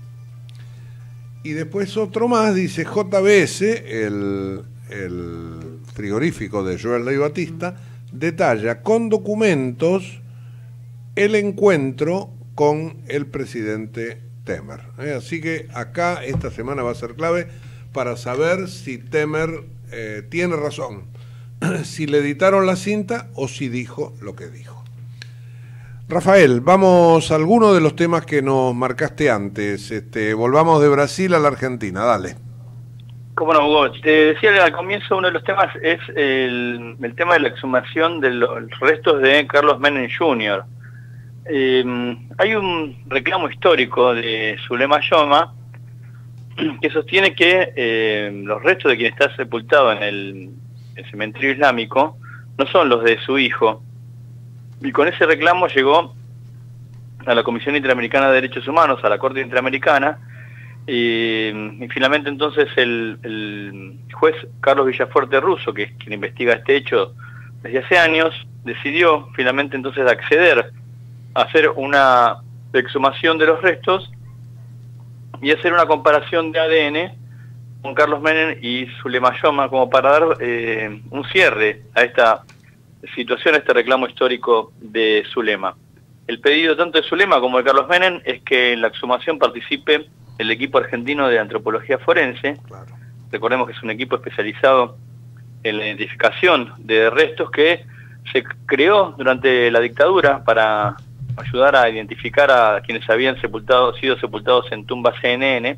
Y después otro más, dice JBS, el, el frigorífico de Joel Ley Batista, detalla con documentos el encuentro con el presidente Temer. ¿eh? Así que acá esta semana va a ser clave para saber si Temer eh, tiene razón, <clears throat> si le editaron la cinta o si dijo lo que dijo. Rafael, vamos a alguno de los temas que nos marcaste antes. Este, volvamos de Brasil a la Argentina, dale. Cómo no, Hugo. Te decía al comienzo, uno de los temas es el, tema de la exhumación de los restos de Carlos Menem Jr. Eh, hay un reclamo histórico de Zulema Yoma que sostiene que eh, los restos de quien está sepultado en el cementerio islámico no son los de su hijo, y con ese reclamo llegó a la Comisión Interamericana de Derechos Humanos, a la Corte Interamericana, y, y finalmente entonces el, el, juez Carlos Villafuerte Russo, que es quien investiga este hecho desde hace años, decidió finalmente entonces acceder a hacer una exhumación de los restos y hacer una comparación de ADN con Carlos Menem y Zulema Yoma como para dar eh, un cierre a esta situación, a este reclamo histórico de Zulema. El pedido tanto de Zulema como de Carlos Menem es que en la exhumación participe el equipo argentino de antropología forense. Recordemos que es un equipo especializado en la identificación de restos que se creó durante la dictadura para ayudar a identificar a quienes habían sepultado, sido sepultados en tumbas CNN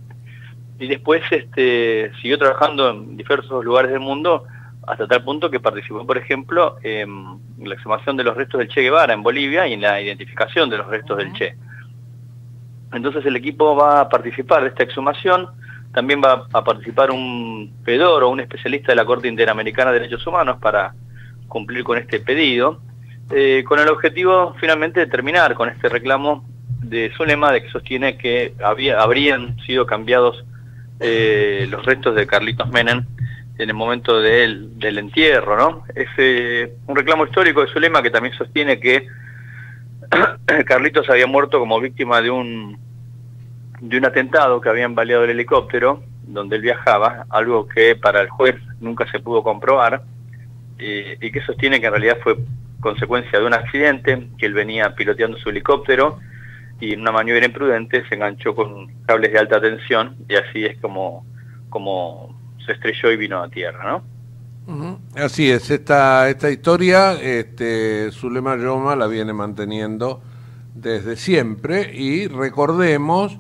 y después este, siguió trabajando en diversos lugares del mundo hasta tal punto que participó, por ejemplo, en la exhumación de los restos del Che Guevara en Bolivia y en la identificación de los restos del Che. Entonces el equipo va a participar de esta exhumación, también va a participar un pedor o un especialista de la Corte Interamericana de Derechos Humanos para cumplir con este pedido, eh, con el objetivo finalmente de terminar con este reclamo de Zulema de que sostiene que había, habrían sido cambiados eh, los restos de Carlitos Menem en el momento del, entierro, ¿no? Es eh, un reclamo histórico de Zulema que también sostiene que <coughs> Carlitos había muerto como víctima de un de un atentado que habían baleado el helicóptero donde él viajaba, algo que para el juez nunca se pudo comprobar, eh, y que sostiene que en realidad fue consecuencia de un accidente, que él venía piloteando su helicóptero y en una maniobra imprudente se enganchó con cables de alta tensión y así es como, como se estrelló y vino a tierra, ¿no? Así es, esta, esta historia, este, Zulema Yoma la viene manteniendo desde siempre y recordemos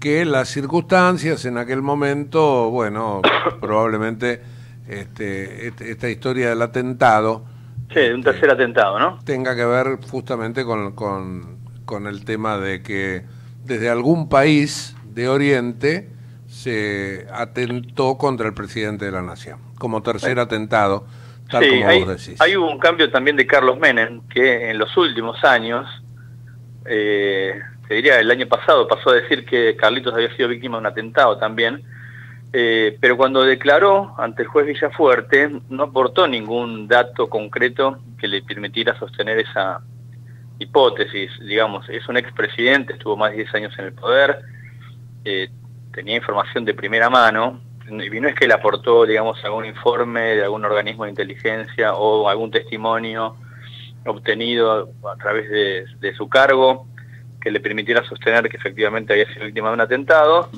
que las circunstancias en aquel momento, bueno, <coughs> probablemente este, este- esta historia del atentado Sí, un tercer atentado, ¿no? tenga que ver justamente con, con, con el tema de que desde algún país de Oriente se atentó contra el presidente de la nación, como tercer atentado, tal sí, como hay, vos decís. hay hubo un cambio también de Carlos Menem, que en los últimos años, eh, te diría el año pasado, pasó a decir que Carlitos había sido víctima de un atentado también, eh, pero cuando declaró ante el juez Villafuerte no aportó ningún dato concreto que le permitiera sostener esa hipótesis, digamos, es un expresidente, estuvo más de 10 años en el poder, eh, tenía información de primera mano, y no es que le aportó, digamos, algún informe de algún organismo de inteligencia o algún testimonio obtenido a través de, de su cargo que le permitiera sostener que efectivamente había sido víctima de un atentado,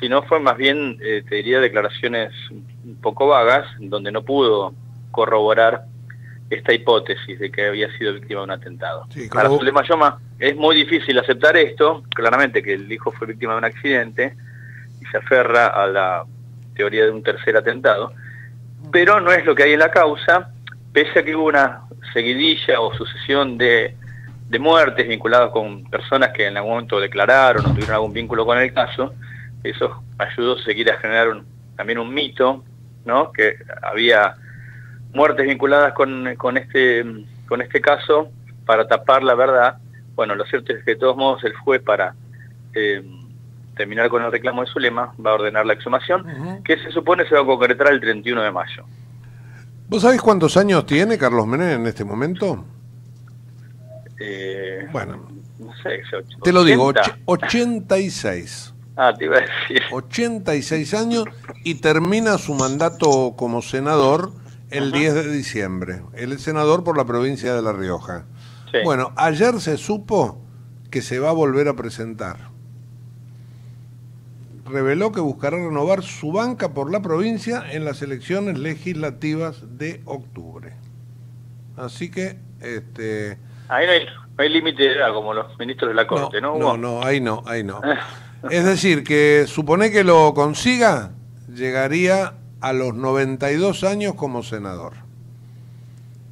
sino fue más bien, eh, te diría, declaraciones un poco vagas, donde no pudo corroborar esta hipótesis de que había sido víctima de un atentado. Sí, Para es muy difícil aceptar esto, claramente que el hijo fue víctima de un accidente y se aferra a la teoría de un tercer atentado, pero no es lo que hay en la causa, pese a que hubo una seguidilla o sucesión de, de muertes vinculadas con personas que en algún momento declararon o tuvieron algún vínculo con el caso, eso ayudó a seguir a generar un- también un mito, ¿no? que había muertes vinculadas con, con este con este caso para tapar la verdad. Bueno, lo cierto es que de todos modos el juez para eh, terminar con el reclamo de Zulema va a ordenar la exhumación, que se supone se va a concretar el 31 de mayo. ¿Vos sabés cuántos años tiene Carlos Menem en este momento? Eh, Bueno, no sé, och- te lo digo, 80. och- 86. <laughs> Ah, te iba a decir. 86 años y termina su mandato como senador el 10 de diciembre. Él es senador por la provincia de La Rioja. Sí. Bueno, ayer se supo que se va a volver a presentar. Reveló que buscará renovar su banca por la provincia en las elecciones legislativas de octubre. Así que, este, Ahí no hay, no hay límite de edad como los ministros de la Corte, ¿no? no, no, ahí no, ahí no. Es decir, que supone que lo consiga, llegaría a los 92 años como senador.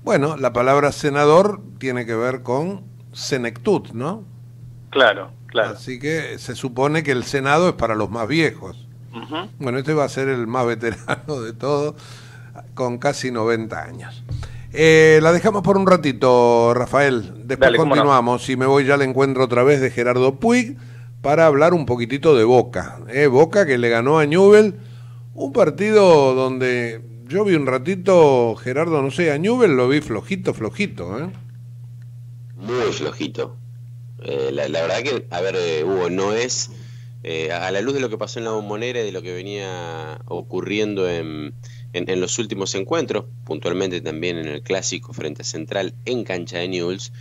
Bueno, la palabra senador tiene que ver con senectud, ¿no? Claro, claro. Así que se supone que el Senado es para los más viejos. Bueno, este va a ser el más veterano de todos, con casi 90 años. Eh, la dejamos por un ratito, Rafael. Después Dale, cómo no. continuamos. Y me voy ya al encuentro otra vez de Gerardo Puig para hablar un poquitito de Boca. Eh, Boca que le ganó a Newell. Un partido donde yo vi un ratito, Gerardo, no sé, a Newell lo vi flojito, flojito. ¿eh? Muy flojito. Eh, la, la verdad que, a ver, eh, Hugo, no es, eh, a la luz de lo que pasó en la bombonera y de lo que venía ocurriendo en, en- en los últimos encuentros, puntualmente también en el clásico frente a Central en cancha de Newells,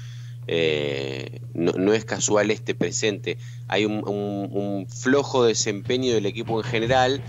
eh, no, es casual este presente. Hay un, un- un flojo desempeño del equipo en general.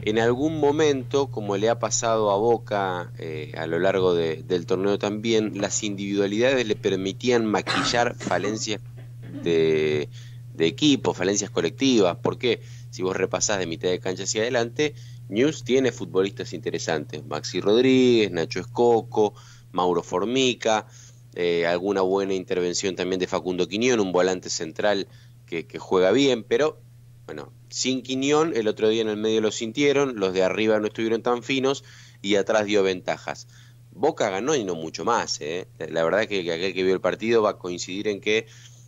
En algún momento, como le ha pasado a Boca eh, a lo largo de- del torneo también, las individualidades le permitían maquillar falencias de, de equipo, falencias colectivas. porque Si vos repasás de mitad de cancha hacia adelante, News tiene futbolistas interesantes. Maxi Rodríguez, Nacho Escoco, Mauro Formica, eh, alguna buena intervención también de Facundo Quiñón, un volante central que, juega bien, pero bueno, sin Quiñón, el otro día en el medio lo sintieron, los de arriba no estuvieron tan finos y atrás dio ventajas. Boca ganó y no mucho más. ¿eh? La verdad que, que aquel que vio el partido va a coincidir en que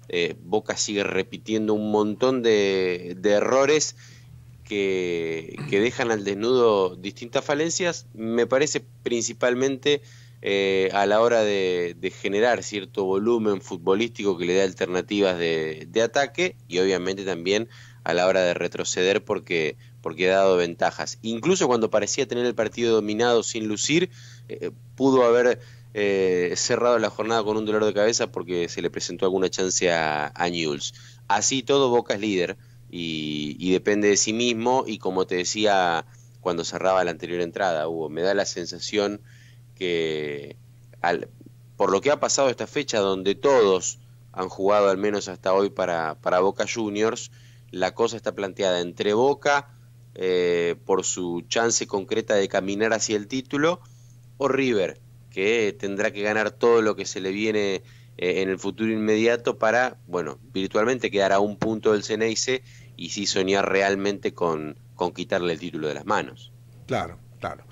eh, Boca sigue repitiendo un montón de errores que, dejan al desnudo distintas falencias, me parece principalmente eh, a la hora de, de generar cierto volumen futbolístico que le da alternativas de, de ataque y obviamente también a la hora de retroceder porque, porque ha dado ventajas. Incluso cuando parecía tener el partido dominado sin lucir, eh, pudo haber eh, cerrado la jornada con un dolor de cabeza porque se le presentó alguna chance a, a Newell's. Así todo Boca es líder y, y depende de sí mismo y como te decía cuando cerraba la anterior entrada, Hugo, me da la sensación que al- por lo que ha pasado esta fecha donde todos han jugado al menos hasta hoy para, para Boca Juniors, la cosa está planteada entre Boca eh, por su chance concreta de caminar hacia el título o River, que tendrá que ganar todo lo que se le viene eh, en el futuro inmediato para, bueno, virtualmente quedar a un punto del Ceneice y sí soñar realmente con, con quitarle el título de las manos. Claro, claro.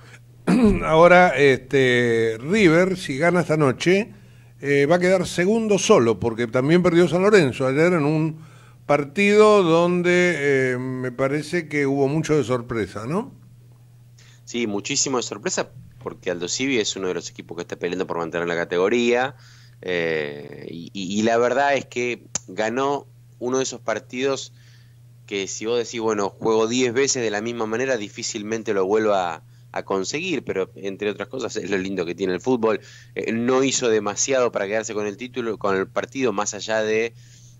<clears throat> Ahora, este, River, si gana esta noche, eh, va a quedar segundo solo, porque también perdió San Lorenzo ayer en un partido donde eh, me parece que hubo mucho de sorpresa, ¿no? Sí, muchísimo de sorpresa porque Aldo Civi es uno de los equipos que está peleando por mantener la categoría eh, y, y- y la verdad es que ganó uno de esos partidos que si vos decís, bueno, juego 10 veces de la misma manera, difícilmente lo vuelva a, conseguir, pero entre otras cosas es lo lindo que tiene el fútbol. Eh, no hizo demasiado para quedarse con el título, con el partido, más allá de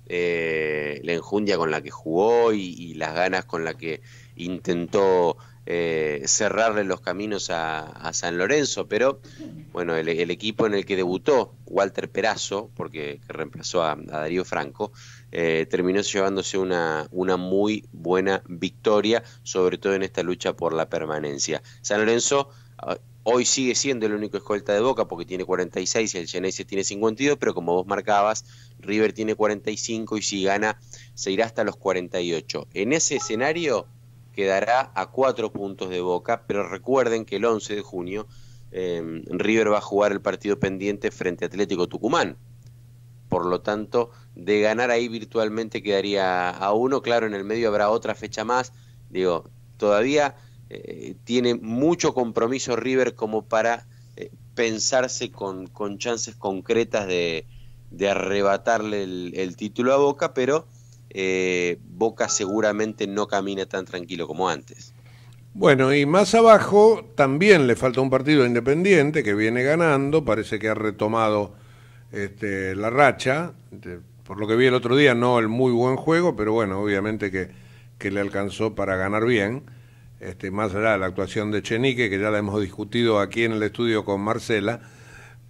eh, la enjundia con la que jugó y, las ganas con la que intentó eh, cerrarle los caminos a, San Lorenzo, pero bueno, el, equipo en el que debutó Walter Perazo, porque que reemplazó a Darío Franco, eh, terminó llevándose una, una muy buena victoria, sobre todo en esta lucha por la permanencia. San Lorenzo ah, hoy sigue siendo el único escolta de Boca porque tiene 46 y el Genesis tiene 52, pero como vos marcabas, River tiene 45 y si gana se irá hasta los 48. En ese escenario quedará a cuatro puntos de Boca, pero recuerden que el 11 de junio eh, River va a jugar el partido pendiente frente a Atlético Tucumán. Por lo tanto, de ganar ahí virtualmente quedaría a uno. Claro, en el medio habrá otra fecha más. Digo, todavía eh, tiene mucho compromiso River como para eh, pensarse con, con chances concretas de, de arrebatarle el, título a Boca, pero eh, Boca seguramente no camina tan tranquilo como antes. Bueno, y más abajo también le falta un partido independiente que viene ganando, parece que ha retomado este, la racha, de- por lo que vi el otro día, no el muy buen juego, pero bueno, obviamente que, que le alcanzó para ganar bien, este, más allá de la actuación de Chenique, que ya la hemos discutido aquí en el estudio con Marcela,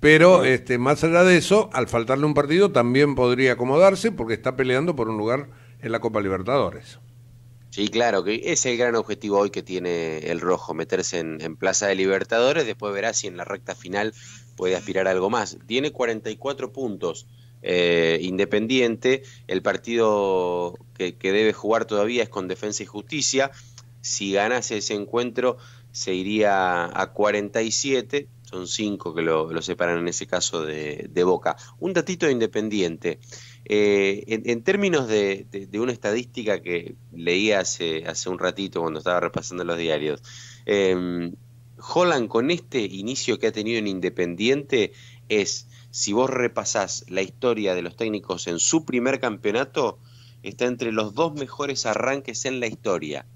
pero este, más allá de eso, al faltarle un partido también podría acomodarse porque está peleando por un lugar en la Copa Libertadores. Sí, claro, que es el gran objetivo hoy que tiene el Rojo, meterse en, en Plaza de Libertadores, después verá si en la recta final puede aspirar a algo más. Tiene 44 puntos eh, Independiente, el partido que, que debe jugar todavía es con Defensa y Justicia, si ganase ese encuentro se iría a 47, son 5 que lo, lo separan en ese caso de, de Boca. Un datito de Independiente. Eh, en, términos de, de- una estadística que leí hace, hace un ratito cuando estaba repasando los diarios, eh, Holland con este inicio que ha tenido en Independiente es, si vos repasás la historia de los técnicos en su primer campeonato, está entre los dos mejores arranques en la historia.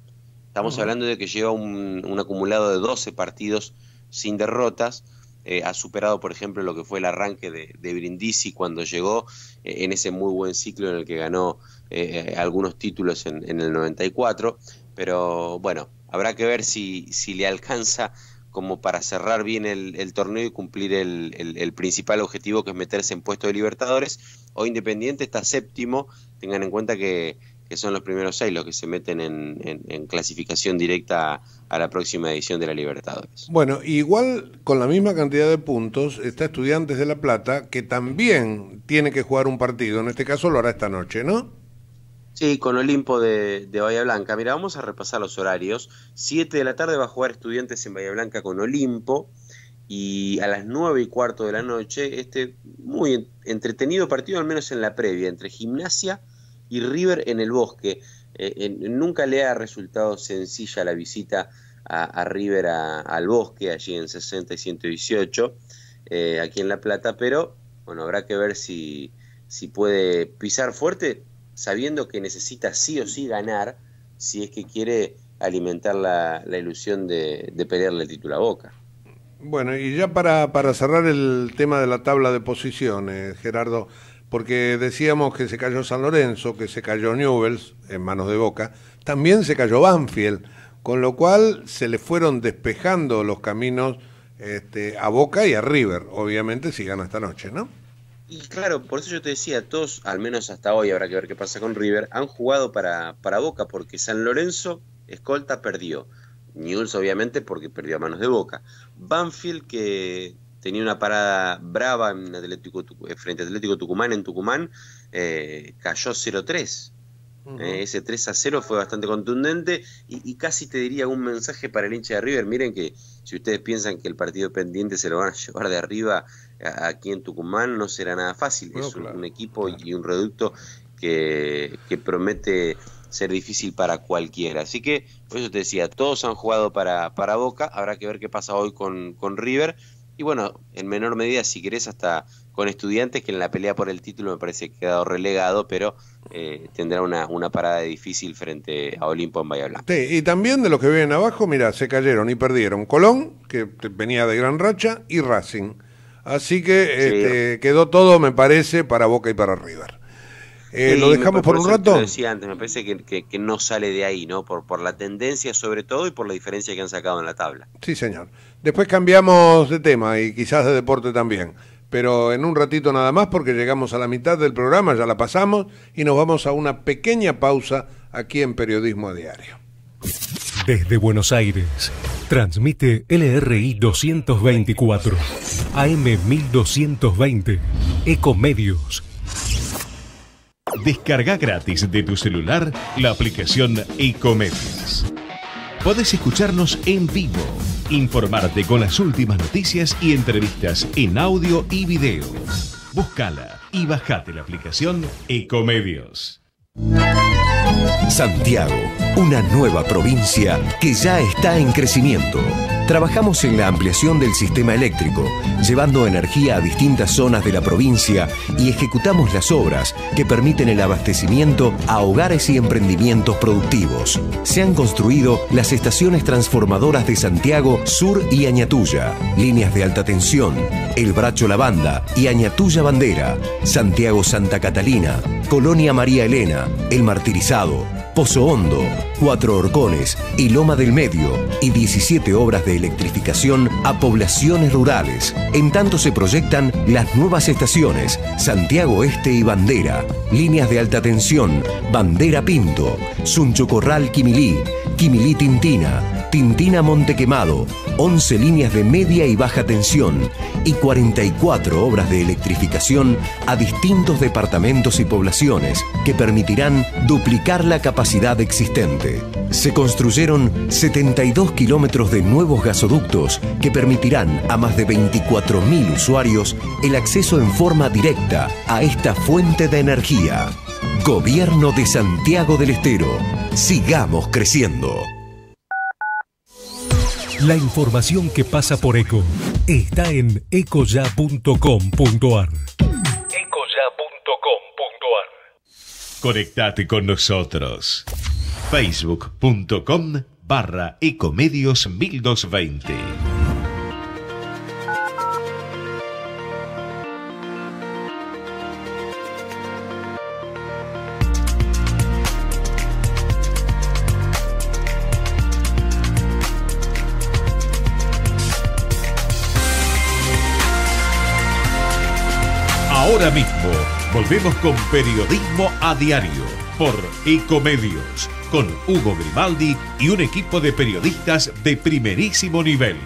Estamos hablando de que lleva un, un acumulado de 12 partidos sin derrotas. eh, ha superado, por ejemplo, lo que fue el arranque de, de Brindisi cuando llegó eh, en ese muy buen ciclo en el que ganó eh, algunos títulos en, en el 94. Pero bueno, habrá que ver si, si le alcanza como para cerrar bien el, torneo y cumplir el, principal objetivo que es meterse en puesto de Libertadores. Hoy Independiente está séptimo, tengan en cuenta que, son los primeros seis los que se meten en, en- clasificación directa a la próxima edición de la Libertadores. Bueno, igual con la misma cantidad de puntos está Estudiantes de La Plata, que también tiene que jugar un partido, en este caso lo hará esta noche, ¿no? Sí, con Olimpo de, de Bahía Blanca. Mira, vamos a repasar los horarios. 7 de la tarde va a jugar Estudiantes en Bahía Blanca con Olimpo. Y a las 9 y cuarto de la noche, este muy en- entretenido partido, al menos en la previa, entre Gimnasia y River en el Bosque. Eh, nunca le ha resultado sencilla la visita a, a River a- al Bosque, allí en 60 y 118, eh, aquí en La Plata, pero bueno, habrá que ver si, si puede pisar fuerte, sabiendo que necesita sí o sí ganar, si es que quiere alimentar la, la ilusión de, de pelearle el título a Boca. Bueno, y ya para, para cerrar el tema de la tabla de posiciones, Gerardo, porque decíamos que se cayó San Lorenzo, que se cayó Newells en manos de Boca, también se cayó Banfield, con lo cual se le fueron despejando los caminos este, a Boca y a River, obviamente si gana esta noche, ¿no? Y claro, por eso yo te decía, todos, al menos hasta hoy, habrá que ver qué pasa con River, han jugado para, para Boca porque San Lorenzo, escolta, perdió. Newell's, obviamente, porque perdió a manos de Boca. Banfield, que tenía una parada brava en Atlético, eh, frente a Atlético Tucumán en Tucumán, eh, cayó 0-3. Eh, ese 3 a 0 fue bastante contundente y, y casi te diría un mensaje para el hincha de River. Miren que si ustedes piensan que el partido pendiente se lo van a <laughs> llevar de arriba aquí en Tucumán, no será nada fácil. Es un, claro, un equipo y un reducto que, que promete ser difícil para cualquiera. Así que, por eso te decía, todos han jugado para, para Boca, habrá que ver qué pasa hoy con, con River. Y bueno, en menor medida, si querés, hasta con estudiantes, que en la pelea por el título me parece que ha quedado relegado, pero eh, tendrá una, una parada difícil frente a Olimpo en Bahía Blanca. Sí, y también de los que vienen abajo, mira, se cayeron y perdieron Colón, que venía de gran racha, y Racing. Así que Sí. este, quedó todo, me parece, para Boca y para River. Eh, Sí, ¿Lo dejamos por un rato? Lo decía antes, me parece que, que- que no sale de ahí, ¿no? Por, por la tendencia sobre todo y por la diferencia que han sacado en la tabla. Sí, señor. Después cambiamos de tema y quizás de deporte también. Pero en un ratito nada más porque llegamos a la mitad del programa, ya la pasamos y nos vamos a una pequeña pausa aquí en Periodismo a Diario. Desde Buenos Aires, transmite LRI 224, AM 1220, Ecomedios. Descarga gratis de tu celular la aplicación Ecomedios. Podés escucharnos en vivo, informarte con las últimas noticias y entrevistas en audio y video. Búscala y bajate la aplicación Ecomedios. Santiago, una nueva provincia que ya está en crecimiento. Trabajamos en la ampliación del sistema eléctrico, llevando energía a distintas zonas de la provincia y ejecutamos las obras que permiten el abastecimiento a hogares y emprendimientos productivos. Se han construido las estaciones transformadoras de Santiago Sur y Añatuya, líneas de alta tensión, El Bracho Lavanda y Añatuya Bandera, Santiago Santa Catalina, Colonia María Elena, El Martirizado, Pozo Hondo, Cuatro Horcones y Loma del Medio y 17 obras de electrificación a poblaciones rurales. En tanto se proyectan las nuevas estaciones Santiago Este y Bandera, líneas de alta tensión, Bandera Pinto, Suncho Corral Quimilí, Quimilí Tintina, Tintina Montequemado, 11 líneas de media y baja tensión y 44 obras de electrificación a distintos departamentos y poblaciones que permitirán duplicar la capacidad existente. Se construyeron 72 kilómetros de nuevos gasoductos que permitirán a más de 24.000 usuarios el acceso en forma directa a esta fuente de energía. Gobierno de Santiago del Estero. Sigamos creciendo. La información que pasa por ECO está en ecoya.com.ar. Conectate con nosotros. Facebook.com barra Ecomedios 1220. Ahora mismo volvemos con Periodismo a Diario por Ecomedios, con Hugo Grimaldi y un equipo de periodistas de primerísimo nivel.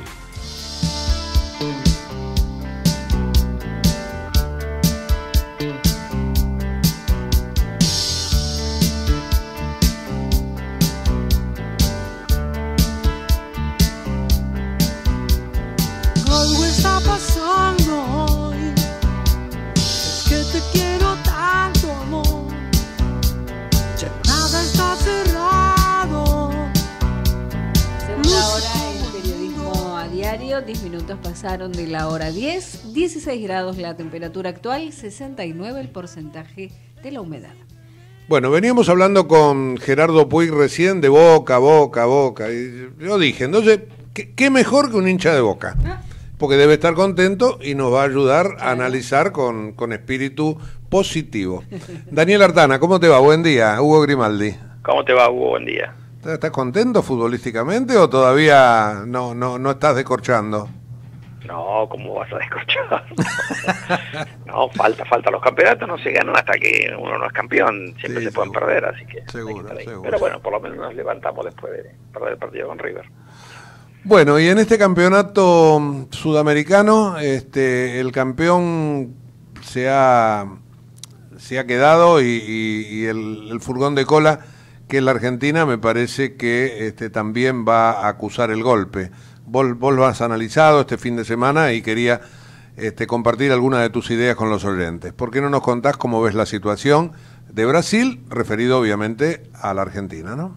Pasaron de la hora 10, 16 grados la temperatura actual, 69 el porcentaje de la humedad. Bueno, veníamos hablando con Gerardo Puig recién de boca, boca, boca. Y yo dije, entonces, ¿qué, qué mejor que un hincha de boca? Porque debe estar contento y nos va a ayudar a analizar con, con espíritu positivo. <laughs> Daniel Artana, ¿cómo te va? Buen día. Hugo Grimaldi. ¿Cómo te va, Hugo? Buen día. ¿Estás contento futbolísticamente o todavía no, no, no estás descorchando? No, ¿cómo vas a descorchar? <laughs> no, falta, falta. Los campeonatos no se ganan hasta que uno no es campeón. Siempre se pueden perder, así que... ahí. Pero bueno, por lo menos nos levantamos después de perder el partido con River. Bueno, y en este campeonato sudamericano, este, el campeón se ha, se ha quedado y, y- y el, el furgón de cola, que es la Argentina, me parece que este, también va a acusar el golpe. Vos, vos lo has analizado este fin de semana y quería este, compartir algunas de tus ideas con los oyentes. ¿Por qué no nos contás cómo ves la situación de Brasil, referido obviamente a la Argentina, no?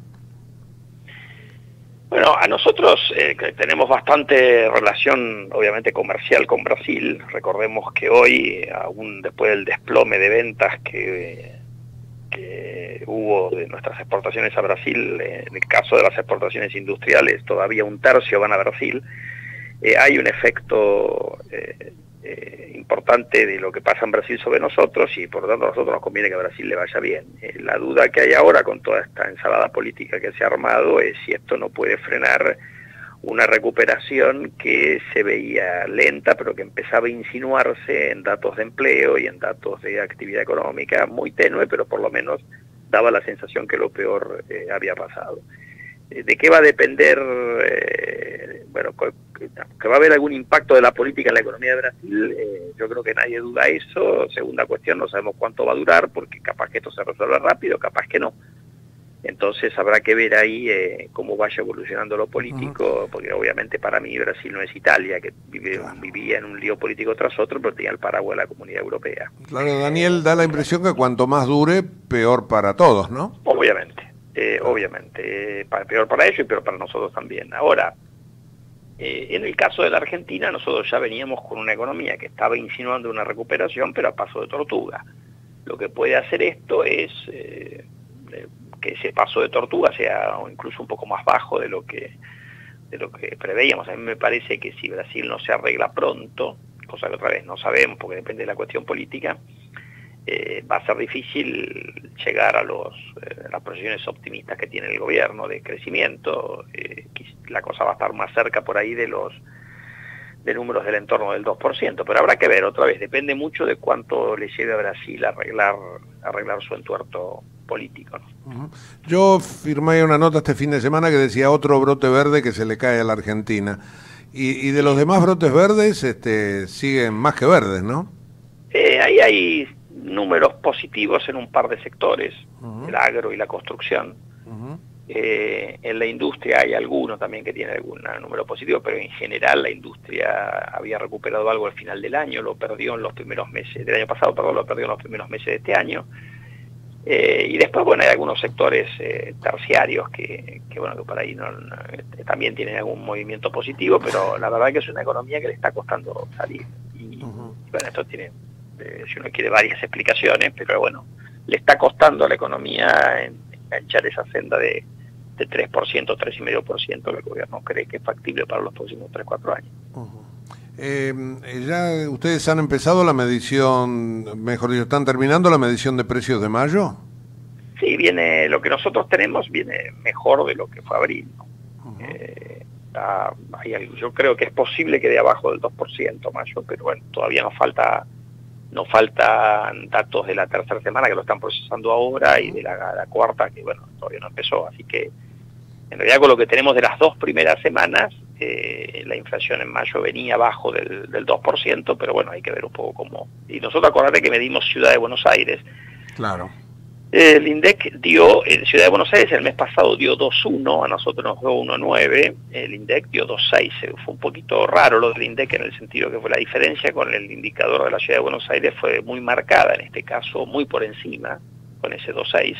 Bueno, a nosotros eh, tenemos bastante relación, obviamente, comercial con Brasil. Recordemos que hoy, aún después del desplome de ventas que, que hubo de nuestras exportaciones a Brasil, en el caso de las exportaciones industriales, todavía un tercio van a Brasil. Eh, hay un efecto eh, eh, importante de lo que pasa en Brasil sobre nosotros y por lo tanto a nosotros nos conviene que a Brasil le vaya bien. La duda que hay ahora con toda esta ensalada política que se ha armado es si esto no puede frenar una recuperación que se veía lenta pero que empezaba a insinuarse en datos de empleo y en datos de actividad económica muy tenue pero por lo menos daba la sensación que lo peor eh, había pasado. Eh, ¿De qué va a depender? eh, bueno, que va a haber algún impacto de la política en la economía de Brasil, eh, yo creo que nadie duda eso. Segunda cuestión, no sabemos cuánto va a durar, porque capaz que esto se resuelva rápido, capaz que no. Entonces habrá que ver ahí eh, cómo vaya evolucionando lo político, porque obviamente para mí Brasil no es Italia, que vive- vivía en un lío político tras otro, pero tenía el paraguas de la comunidad europea. Claro, Daniel, da la impresión que cuanto más dure, peor para todos, ¿no? Obviamente, eh, obviamente. eh, peor para ellos y peor para nosotros también. Ahora, Eh, en el caso de la Argentina, nosotros ya veníamos con una economía que estaba insinuando una recuperación, pero a paso de tortuga. Lo que puede hacer esto es que ese paso de tortuga sea incluso un poco más bajo de lo que de lo que preveíamos. A mí me parece que si Brasil no se arregla pronto, cosa que otra vez no sabemos porque depende de la cuestión política, eh, va a ser difícil llegar a los, eh, las proyecciones optimistas que tiene el gobierno de crecimiento. Eh, la cosa va a estar más cerca por ahí de los de números del entorno del 2%, pero habrá que ver otra vez, depende mucho de cuánto le lleve a Brasil arreglar, arreglar su entuerto político. ¿no? Yo firmé una nota este fin de semana que decía otro brote verde que se le cae a la Argentina. Y, y de los demás brotes verdes, este, siguen más que verdes, ¿no? Eh, ahí hay números positivos en un par de sectores, el agro y la construcción. Eh, en la industria hay alguno también que tiene algún número positivo, pero en general la industria había recuperado algo al final del año, lo perdió en los primeros meses, del año pasado, perdón, lo perdió en los primeros meses de este año. Eh, y después, bueno, hay algunos sectores eh, terciarios que, que, bueno, que por ahí no, no- eh, también tienen algún movimiento positivo, pero la verdad que es una economía que le está costando salir. Y, y bueno, esto tiene, eh, si uno quiere, varias explicaciones, pero bueno, le está costando a la economía en- enganchar esa senda de, de 3%, 3,5% que el gobierno cree que es factible para los próximos 3, 4 años. Eh, ya ustedes han empezado la medición, mejor dicho, están terminando la medición de precios de mayo. Sí, viene, lo que nosotros tenemos viene mejor de lo que fue abril. ¿no? Eh, está- hay algo- yo creo que es posible que de abajo del 2% mayo, pero bueno, todavía nos falta nos faltan datos de la tercera semana que lo están procesando ahora y de la, la cuarta que bueno, todavía no empezó, así que en realidad con lo que tenemos de las dos primeras semanas, eh, la inflación en mayo venía abajo del, del 2%, pero bueno, hay que ver un poco cómo. Y nosotros acordate que medimos Ciudad de Buenos Aires, Claro. el INDEC dio, en Ciudad de Buenos Aires el mes pasado dio 2.1, a nosotros nos dio 1.9, el INDEC dio 2.6. Eh, Fue un poquito raro lo del INDEC en el sentido que fue la diferencia con el indicador de la Ciudad de Buenos Aires fue muy marcada, en este caso muy por encima, con ese 2.6.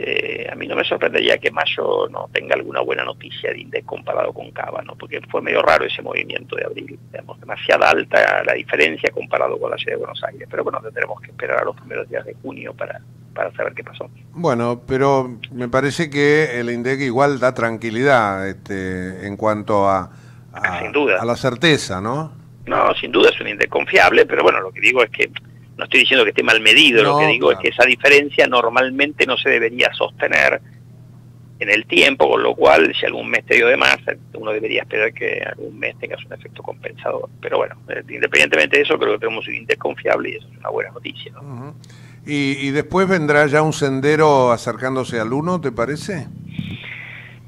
Eh, a mí no me sorprendería que mayo no tenga alguna buena noticia de INDEC comparado con Cava, ¿no? porque fue medio raro ese movimiento de abril, digamos, demasiada alta la diferencia comparado con la Ciudad de Buenos Aires. Pero bueno, tendremos que esperar a los primeros días de junio para, para saber qué pasó. Bueno, pero me parece que el INDEC igual da tranquilidad este, en cuanto a, a, Sin duda. a la certeza, ¿no? No, sin duda es un INDEC confiable, pero bueno, lo que digo es que no estoy diciendo que esté mal medido, lo que digo claro. es que esa diferencia normalmente no se debería sostener en el tiempo, con lo cual si algún mes te dio de más, uno debería esperar que algún mes tengas un efecto compensador. Pero bueno, eh, independientemente de eso, creo que tenemos un INDEC confiable y eso es una buena noticia. ¿no? Y, y después vendrá ya un sendero acercándose al 1, ¿te parece?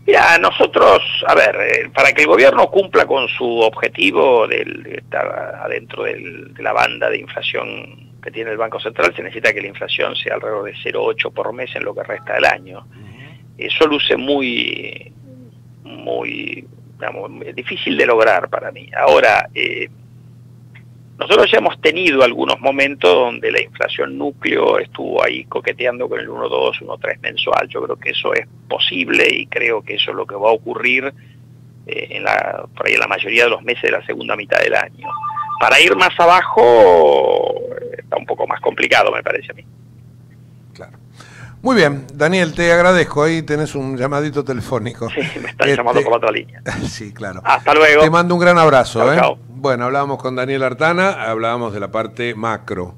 Mira, nosotros, a ver, eh, para que el gobierno cumpla con su objetivo de estar adentro del- de la banda de inflación que tiene el Banco Central, se necesita que la inflación sea alrededor de 0,8 por mes en lo que resta del año. Eso luce muy, muy, digamos, difícil de lograr para mí. Ahora, eh, nosotros ya hemos tenido algunos momentos donde la inflación núcleo estuvo ahí coqueteando con el 1,2, 1,3 mensual. Yo creo que eso es posible y creo que eso es lo que va a ocurrir eh, en la, por ahí en la mayoría de los meses de la segunda mitad del año. Para ir más abajo está un poco más complicado, me parece a mí. Muy bien, Daniel, te agradezco. Ahí tenés un llamadito telefónico. Sí, me están llamando por otra línea. <laughs> Sí, claro. Hasta luego. Te mando un gran abrazo. Chao, ¿eh? chao. Bueno, hablábamos con Daniel Artana, hablábamos de la parte macro.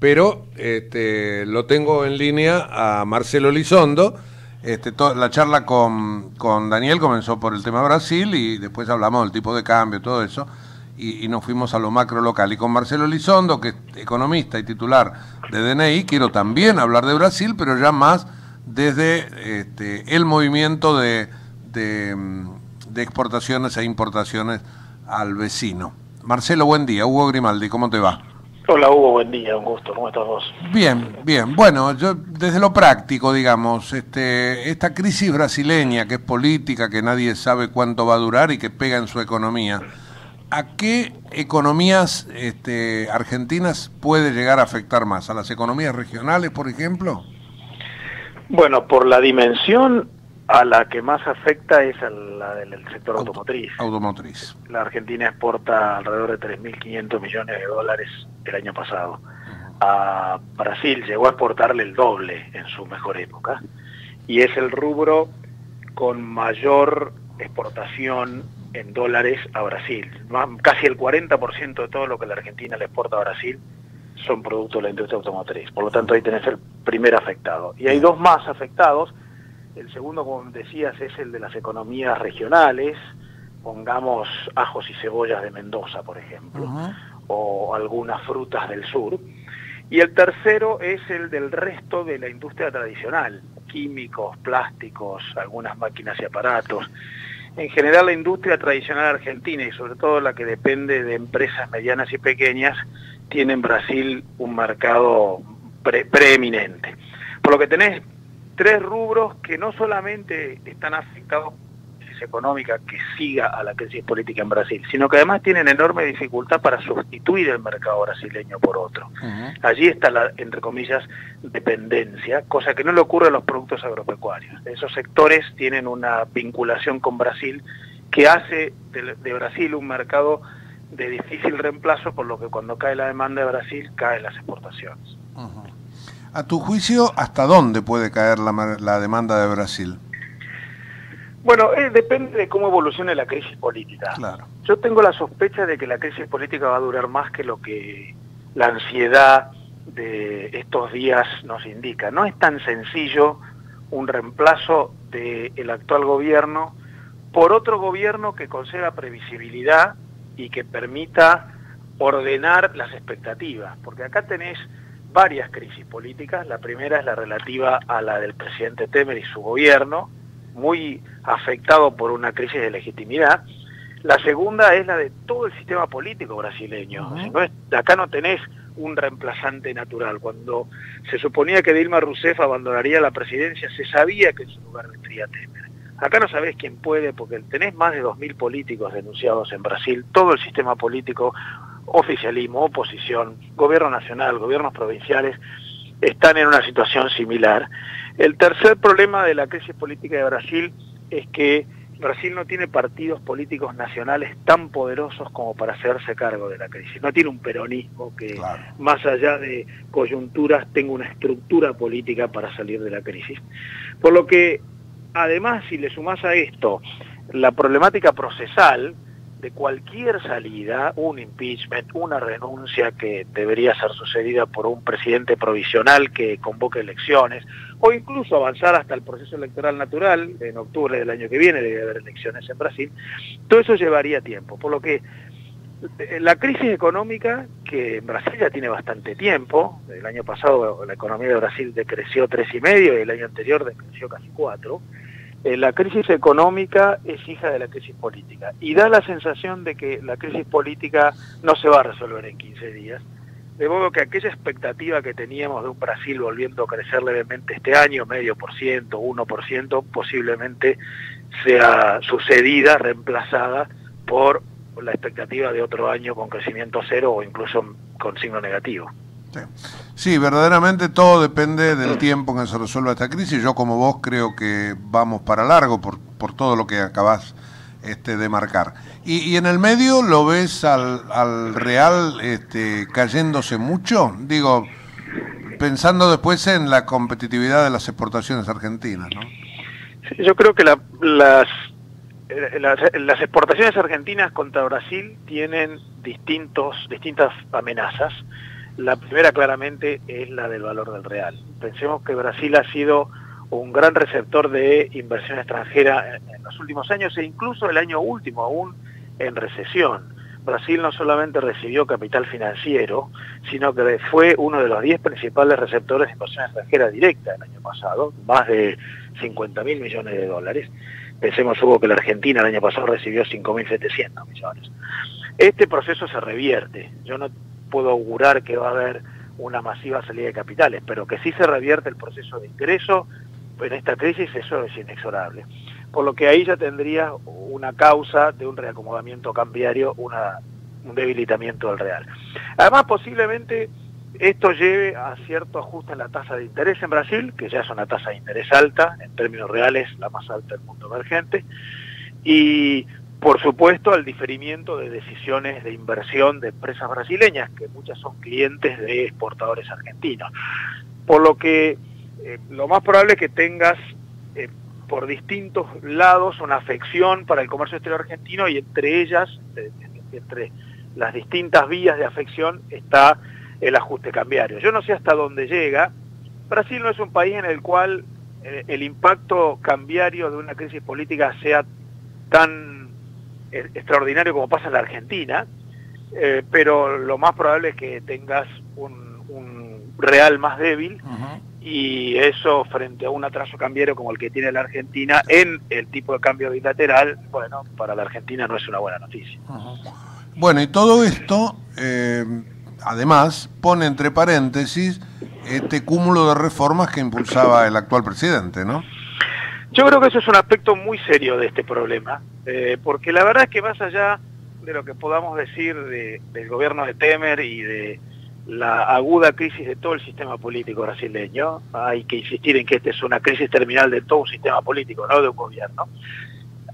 Pero este, lo tengo en línea a Marcelo Lizondo. Este, la charla con, con Daniel comenzó por el tema Brasil y después hablamos del tipo de cambio, todo eso. Y, y nos fuimos a lo macro local. Y con Marcelo Lizondo, que es economista y titular de DNI, quiero también hablar de Brasil, pero ya más desde este, el movimiento de, de, mm, de exportaciones e importaciones al vecino. Marcelo, buen día. Hugo Grimaldi, ¿cómo te va? Hola Hugo, buen día, un gusto, ¿cómo estás vos? Bien, bien. Bueno, yo desde lo práctico, digamos, este, esta crisis brasileña que es política, que nadie sabe cuánto va a durar y que pega en su economía, ¿a qué economías este, argentinas puede llegar a afectar más? ¿A las economías regionales, por ejemplo? Bueno, por la dimensión A la que más afecta es a la del sector automotriz. Automotriz. La Argentina exporta alrededor de 3.500 millones de dólares el año pasado. A Brasil llegó a exportarle el doble en su mejor época. Y es el rubro con mayor exportación en dólares a Brasil. Casi el 40% de todo lo que la Argentina le exporta a Brasil son productos de la industria automotriz. Por lo tanto, ahí tenés el primer afectado. Y hay dos más afectados. El segundo, como decías, es el de las economías regionales. Pongamos ajos y cebollas de Mendoza, por ejemplo, o algunas frutas del sur. Y el tercero es el del resto de la industria tradicional, químicos, plásticos, algunas máquinas y aparatos. En general la industria tradicional argentina y sobre todo la que depende de empresas medianas y pequeñas tiene en Brasil un mercado pre- preeminente. Por lo que tenés tres rubros que no solamente están afectados económica que siga a la crisis política en Brasil, sino que además tienen enorme dificultad para sustituir el mercado brasileño por otro. Allí está la, entre comillas, dependencia, cosa que no le ocurre a los productos agropecuarios. Esos sectores tienen una vinculación con Brasil que hace de, de Brasil un mercado de difícil reemplazo, por lo que cuando cae la demanda de Brasil, caen las exportaciones. A tu juicio, ¿hasta dónde puede caer la, la demanda de Brasil? Bueno, eh, depende de cómo evolucione la crisis política. Claro. Yo tengo la sospecha de que la crisis política va a durar más que lo que la ansiedad de estos días nos indica. No es tan sencillo un reemplazo del actual gobierno por otro gobierno que conceda previsibilidad y que permita ordenar las expectativas, porque acá tenés varias crisis políticas. La primera es la relativa a la del presidente Temer y su gobierno, muy afectado por una crisis de legitimidad. La segunda es la de todo el sistema político brasileño. No es- acá no tenés un reemplazante natural. Cuando se suponía que Dilma Rousseff abandonaría la presidencia, se sabía que en su lugar vendría Temer. Acá no sabés quién puede, porque tenés más de 2.000 políticos denunciados en Brasil, todo el sistema político, oficialismo, oposición, gobierno nacional, gobiernos provinciales, están en una situación similar. El tercer problema de la crisis política de Brasil es que Brasil no tiene partidos políticos nacionales tan poderosos como para hacerse cargo de la crisis. No tiene un peronismo que, más allá de coyunturas, tenga una estructura política para salir de la crisis. Por lo que, además, si le sumás a esto la problemática procesal, de cualquier salida, un impeachment, una renuncia que debería ser sucedida por un presidente provisional que convoque elecciones, o incluso avanzar hasta el proceso electoral natural, en octubre del año que viene debe haber elecciones en Brasil, todo eso llevaría tiempo, por lo que eh, la crisis económica, que en Brasil ya tiene bastante tiempo, el año pasado la economía de Brasil decreció tres y medio y el año anterior decreció casi cuatro, eh, la crisis económica es hija de la crisis política y da la sensación de que la crisis política no se va a resolver en 15 días. De modo que aquella expectativa que teníamos de un Brasil volviendo a crecer levemente este año, medio por ciento, uno por ciento, posiblemente sea sucedida, reemplazada por la expectativa de otro año con crecimiento cero o incluso con signo negativo. Sí, verdaderamente todo depende del tiempo en que se resuelva esta crisis. Yo como vos creo que vamos para largo por, por todo lo que acabás este, de marcar. Y, y en el medio lo ves al, al Real este, cayéndose mucho, digo, pensando después en la competitividad de las exportaciones argentinas, ¿no? Yo creo que la- las, eh, las, las exportaciones argentinas contra Brasil tienen distintos, distintas amenazas. La primera claramente es la del valor del real. Pensemos que Brasil ha sido un gran receptor de inversión extranjera en, los últimos años e incluso el año último aún en recesión. Brasil no solamente recibió capital financiero, sino que fue uno de los 10 principales receptores de inversión extranjera directa el año pasado, más de 50 mil millones de dólares. Pensemos, hubo que la Argentina el año pasado recibió 5.700 millones. Este proceso se revierte. Yo no puedo augurar que va a haber una masiva salida de capitales, pero que sí se revierte el proceso de ingreso en esta crisis, eso es inexorable. Por lo que ahí ya tendría una causa de un reacomodamiento cambiario, una, un debilitamiento del real. Además, posiblemente esto lleve a cierto ajuste en la tasa de interés en Brasil, que ya es una tasa de interés alta, en términos reales la más alta del mundo emergente, y por supuesto al diferimiento de decisiones de inversión de empresas brasileñas, que muchas son clientes de exportadores argentinos. Por lo que eh, lo más probable es que tengas eh, por distintos lados una afección para el comercio exterior argentino y entre ellas, entre las distintas vías de afección, está el ajuste cambiario. Yo no sé hasta dónde llega. Brasil no es un país en el cual eh, el impacto cambiario de una crisis política sea tan extraordinario como pasa en la Argentina, eh, pero lo más probable es que tengas un, un real más débil y eso frente a un atraso cambiario como el que tiene la Argentina en el tipo de cambio bilateral, bueno, para la Argentina no es una buena noticia. Bueno, y todo esto, eh, además, pone entre paréntesis este cúmulo de reformas que impulsaba el actual presidente, ¿no? Yo creo que eso es un aspecto muy serio de este problema, eh, porque la verdad es que más allá de lo que podamos decir de- del gobierno de Temer y de la aguda crisis de todo el sistema político brasileño, hay que insistir en que esta es una crisis terminal de todo un sistema político, no de un gobierno.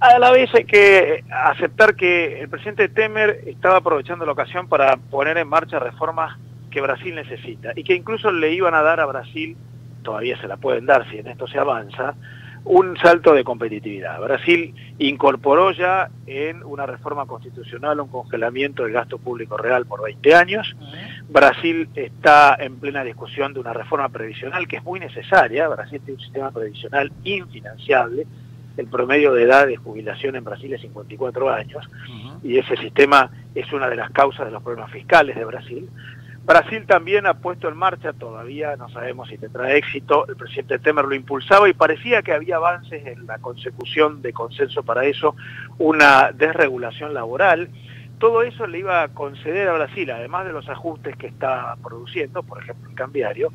A la vez hay que aceptar que el presidente Temer estaba aprovechando la ocasión para poner en marcha reformas que Brasil necesita y que incluso le iban a dar a Brasil, todavía se la pueden dar si en esto se avanza, un salto de competitividad. Brasil incorporó ya en una reforma constitucional un congelamiento del gasto público real por 20 años. Brasil está en plena discusión de una reforma previsional que es muy necesaria. Brasil tiene un sistema previsional infinanciable. El promedio de edad de jubilación en Brasil es 54 años y ese sistema es una de las causas de los problemas fiscales de Brasil. Brasil también ha puesto en marcha, todavía no sabemos si tendrá éxito, el presidente Temer lo impulsaba y parecía que había avances en la consecución de consenso para eso, una desregulación laboral. Todo eso le iba a conceder a Brasil, además de los ajustes que está produciendo, por ejemplo el cambiario,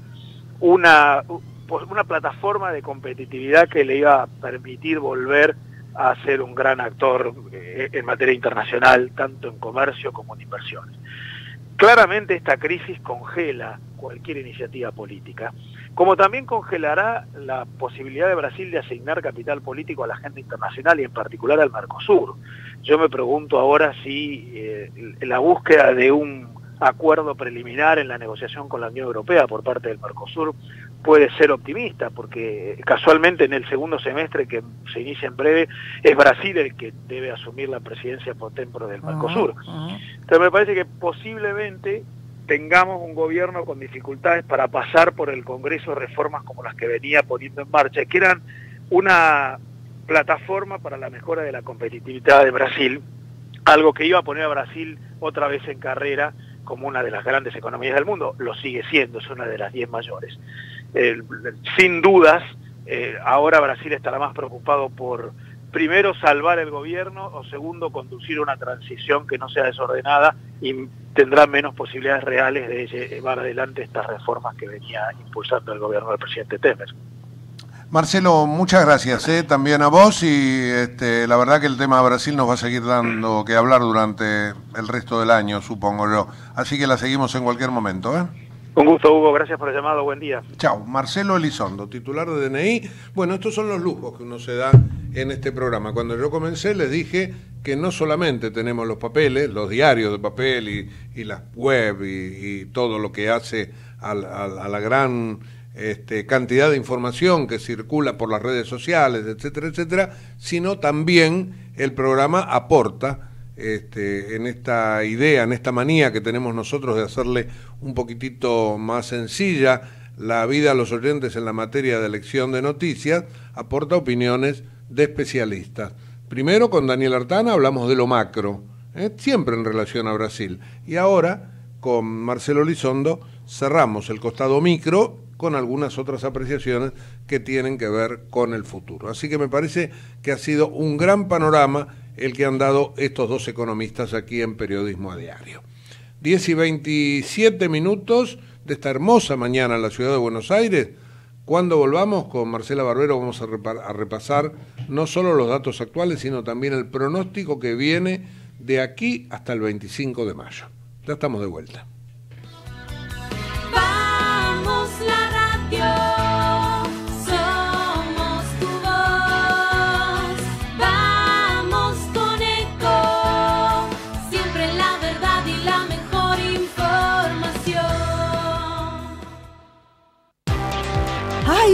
una, una plataforma de competitividad que le iba a permitir volver a ser un gran actor eh, en materia internacional, tanto en comercio como en inversiones. Claramente esta crisis congela cualquier iniciativa política, como también congelará la posibilidad de Brasil de asignar capital político a la agenda internacional y en particular al Mercosur. Yo me pregunto ahora si eh, la búsqueda de un acuerdo preliminar en la negociación con la Unión Europea por parte del Mercosur puede ser optimista, porque casualmente en el segundo semestre que se inicia en breve es Brasil el que debe asumir la presidencia por tempore del Mercosur. Entonces me parece que posiblemente tengamos un gobierno con dificultades para pasar por el Congreso reformas como las que venía poniendo en marcha, que eran una plataforma para la mejora de la competitividad de Brasil, algo que iba a poner a Brasil otra vez en carrera como una de las grandes economías del mundo, lo sigue siendo, es una de las diez mayores. Sin dudas, eh, ahora Brasil estará más preocupado por, primero, salvar el gobierno o segundo, conducir una transición que no sea desordenada y tendrá menos posibilidades reales de llevar adelante estas reformas que venía impulsando el gobierno del presidente Temer. Marcelo, muchas gracias eh, también a vos y este, la verdad que el tema de Brasil nos va a seguir dando que hablar durante el resto del año, supongo yo. Así que la seguimos en cualquier momento. ¿eh? Un gusto, Hugo. Gracias por el llamado. Buen día. Chao. Marcelo Elizondo, titular de DNI. Bueno, estos son los lujos que uno se da en este programa. Cuando yo comencé les dije que no solamente tenemos los papeles, los diarios de papel y, y las web y, todo lo que hace a la gran este, cantidad de información que circula por las redes sociales, etcétera, etcétera, sino también el programa aporta este, en esta idea, en esta manía que tenemos nosotros de hacerle un poquitito más sencilla la vida a los oyentes en la materia de elección de noticias, aporta opiniones de especialistas. Primero con Daniel Artana hablamos de lo macro, ¿eh? siempre en relación a Brasil, y ahora con Marcelo Lizondo cerramos el costado micro con algunas otras apreciaciones que tienen que ver con el futuro. Así que me parece que ha sido un gran panorama el que han dado estos dos economistas aquí en Periodismo a Diario. 10 y 27 minutos de esta hermosa mañana en la ciudad de Buenos Aires. Cuando volvamos con Marcela Barbero vamos a, repasar no solo los datos actuales, sino también el pronóstico que viene de aquí hasta el 25 de mayo. Ya estamos de vuelta. Latió. Somos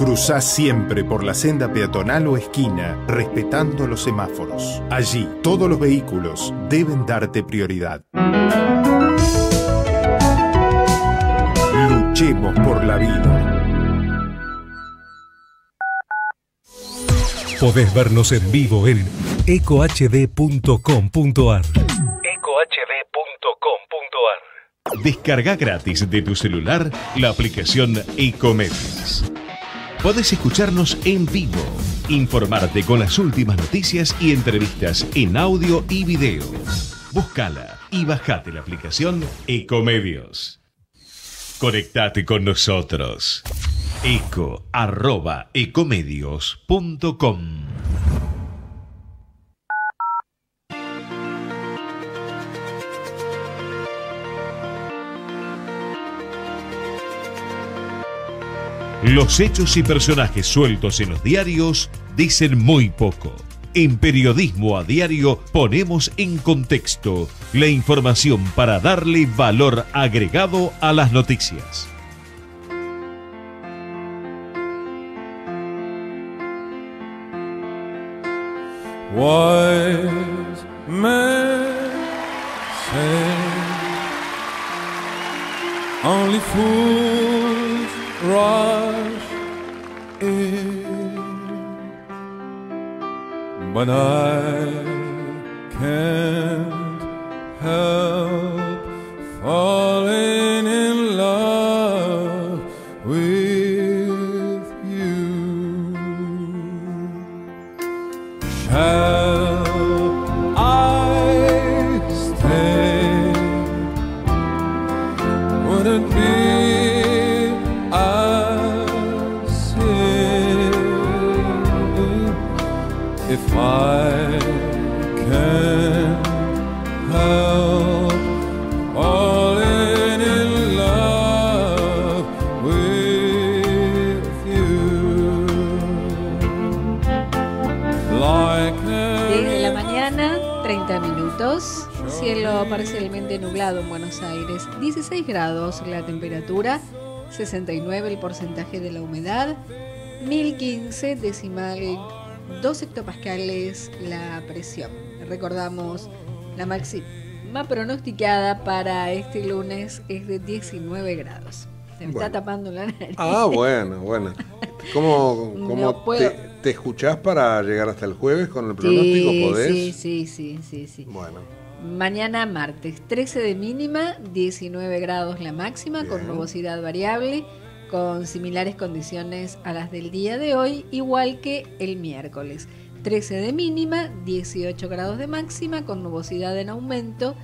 Cruzá siempre por la senda peatonal o esquina, respetando los semáforos. Allí, todos los vehículos deben darte prioridad. Luchemos por la vida. Podés vernos en vivo en ecohd.com.ar. Descarga gratis de tu celular la aplicación Ecomedios. Podés escucharnos en vivo, informarte con las últimas noticias y entrevistas en audio y video. Búscala y bajate la aplicación Ecomedios. Conectate con nosotros. eco Los hechos y personajes sueltos en los diarios dicen muy poco. En Periodismo a Diario ponemos en contexto la información para darle valor agregado a las noticias. Rush in, but I can't help falling nublado en Buenos Aires. 16 grados la temperatura. 69 el porcentaje de la humedad. 1015 decimal 2 hectopascales la presión. Recordamos la máxima pronosticada para este lunes es de 19 grados. Se me Bueno. está tapando la nariz. Ah, bueno, bueno. ¿Cómo, <laughs> cómo No puedo. te, te escuchás para llegar hasta el jueves con el pronóstico? Sí, ¿Podés? sí, sí, sí, sí, sí. Bueno. Mañana martes, 13 de mínima, 19 grados la máxima, con nubosidad variable, con similares condiciones a las del día de hoy, igual que el miércoles. 13 de mínima, 18 grados de máxima, con nubosidad en aumento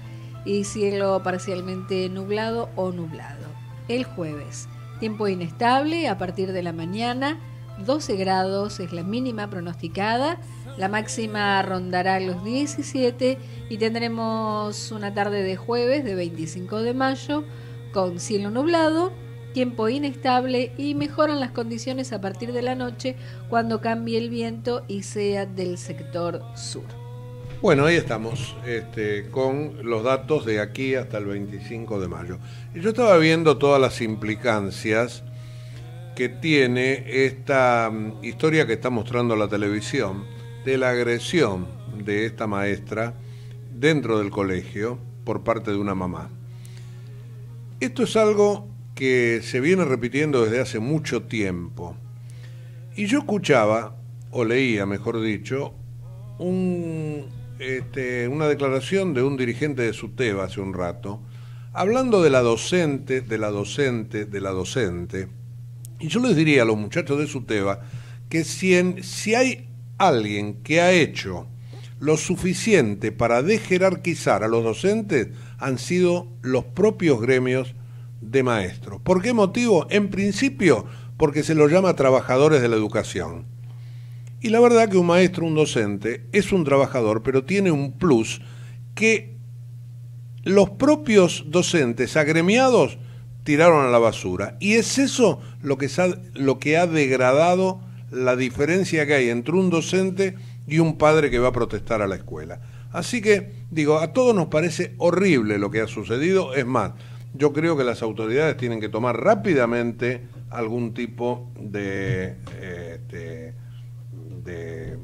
y cielo parcialmente nublado o nublado. El jueves, tiempo inestable a partir de la mañana, 12 grados es la mínima pronosticada, la máxima rondará los 17 y tendremos una tarde de jueves de 25 de mayo con cielo nublado, tiempo inestable y mejoran las condiciones a partir de la noche cuando cambie el viento y sea del sector sur. Bueno, ahí estamos, este, con los datos de aquí hasta el 25 de mayo. Yo estaba viendo todas las implicancias que tiene esta mm, historia que está mostrando la televisión de la agresión de esta maestra dentro del colegio por parte de una mamá. Esto es algo que se viene repitiendo desde hace mucho tiempo. Y yo escuchaba, o leía, mejor dicho, un, este, una declaración de un dirigente de SUTEBA hace un rato, hablando de la docente, de la docente, de la docente, Y yo les diría a los muchachos de Suteba que si, en- si hay alguien que ha hecho lo suficiente para dejerarquizar a los docentes, han sido los propios gremios de maestros. ¿Por qué motivo? En principio, porque se los llama trabajadores de la educación. Y la verdad que un maestro, un docente, es un trabajador, pero tiene un plus que los propios docentes agremiados tiraron a la basura. Y es eso lo que, lo que ha degradado la diferencia que hay entre un docente y un padre que va a protestar a la escuela. Así que, digo, a todos nos parece horrible lo que ha sucedido. Es más, yo creo que las autoridades tienen que tomar rápidamente algún tipo de... este, de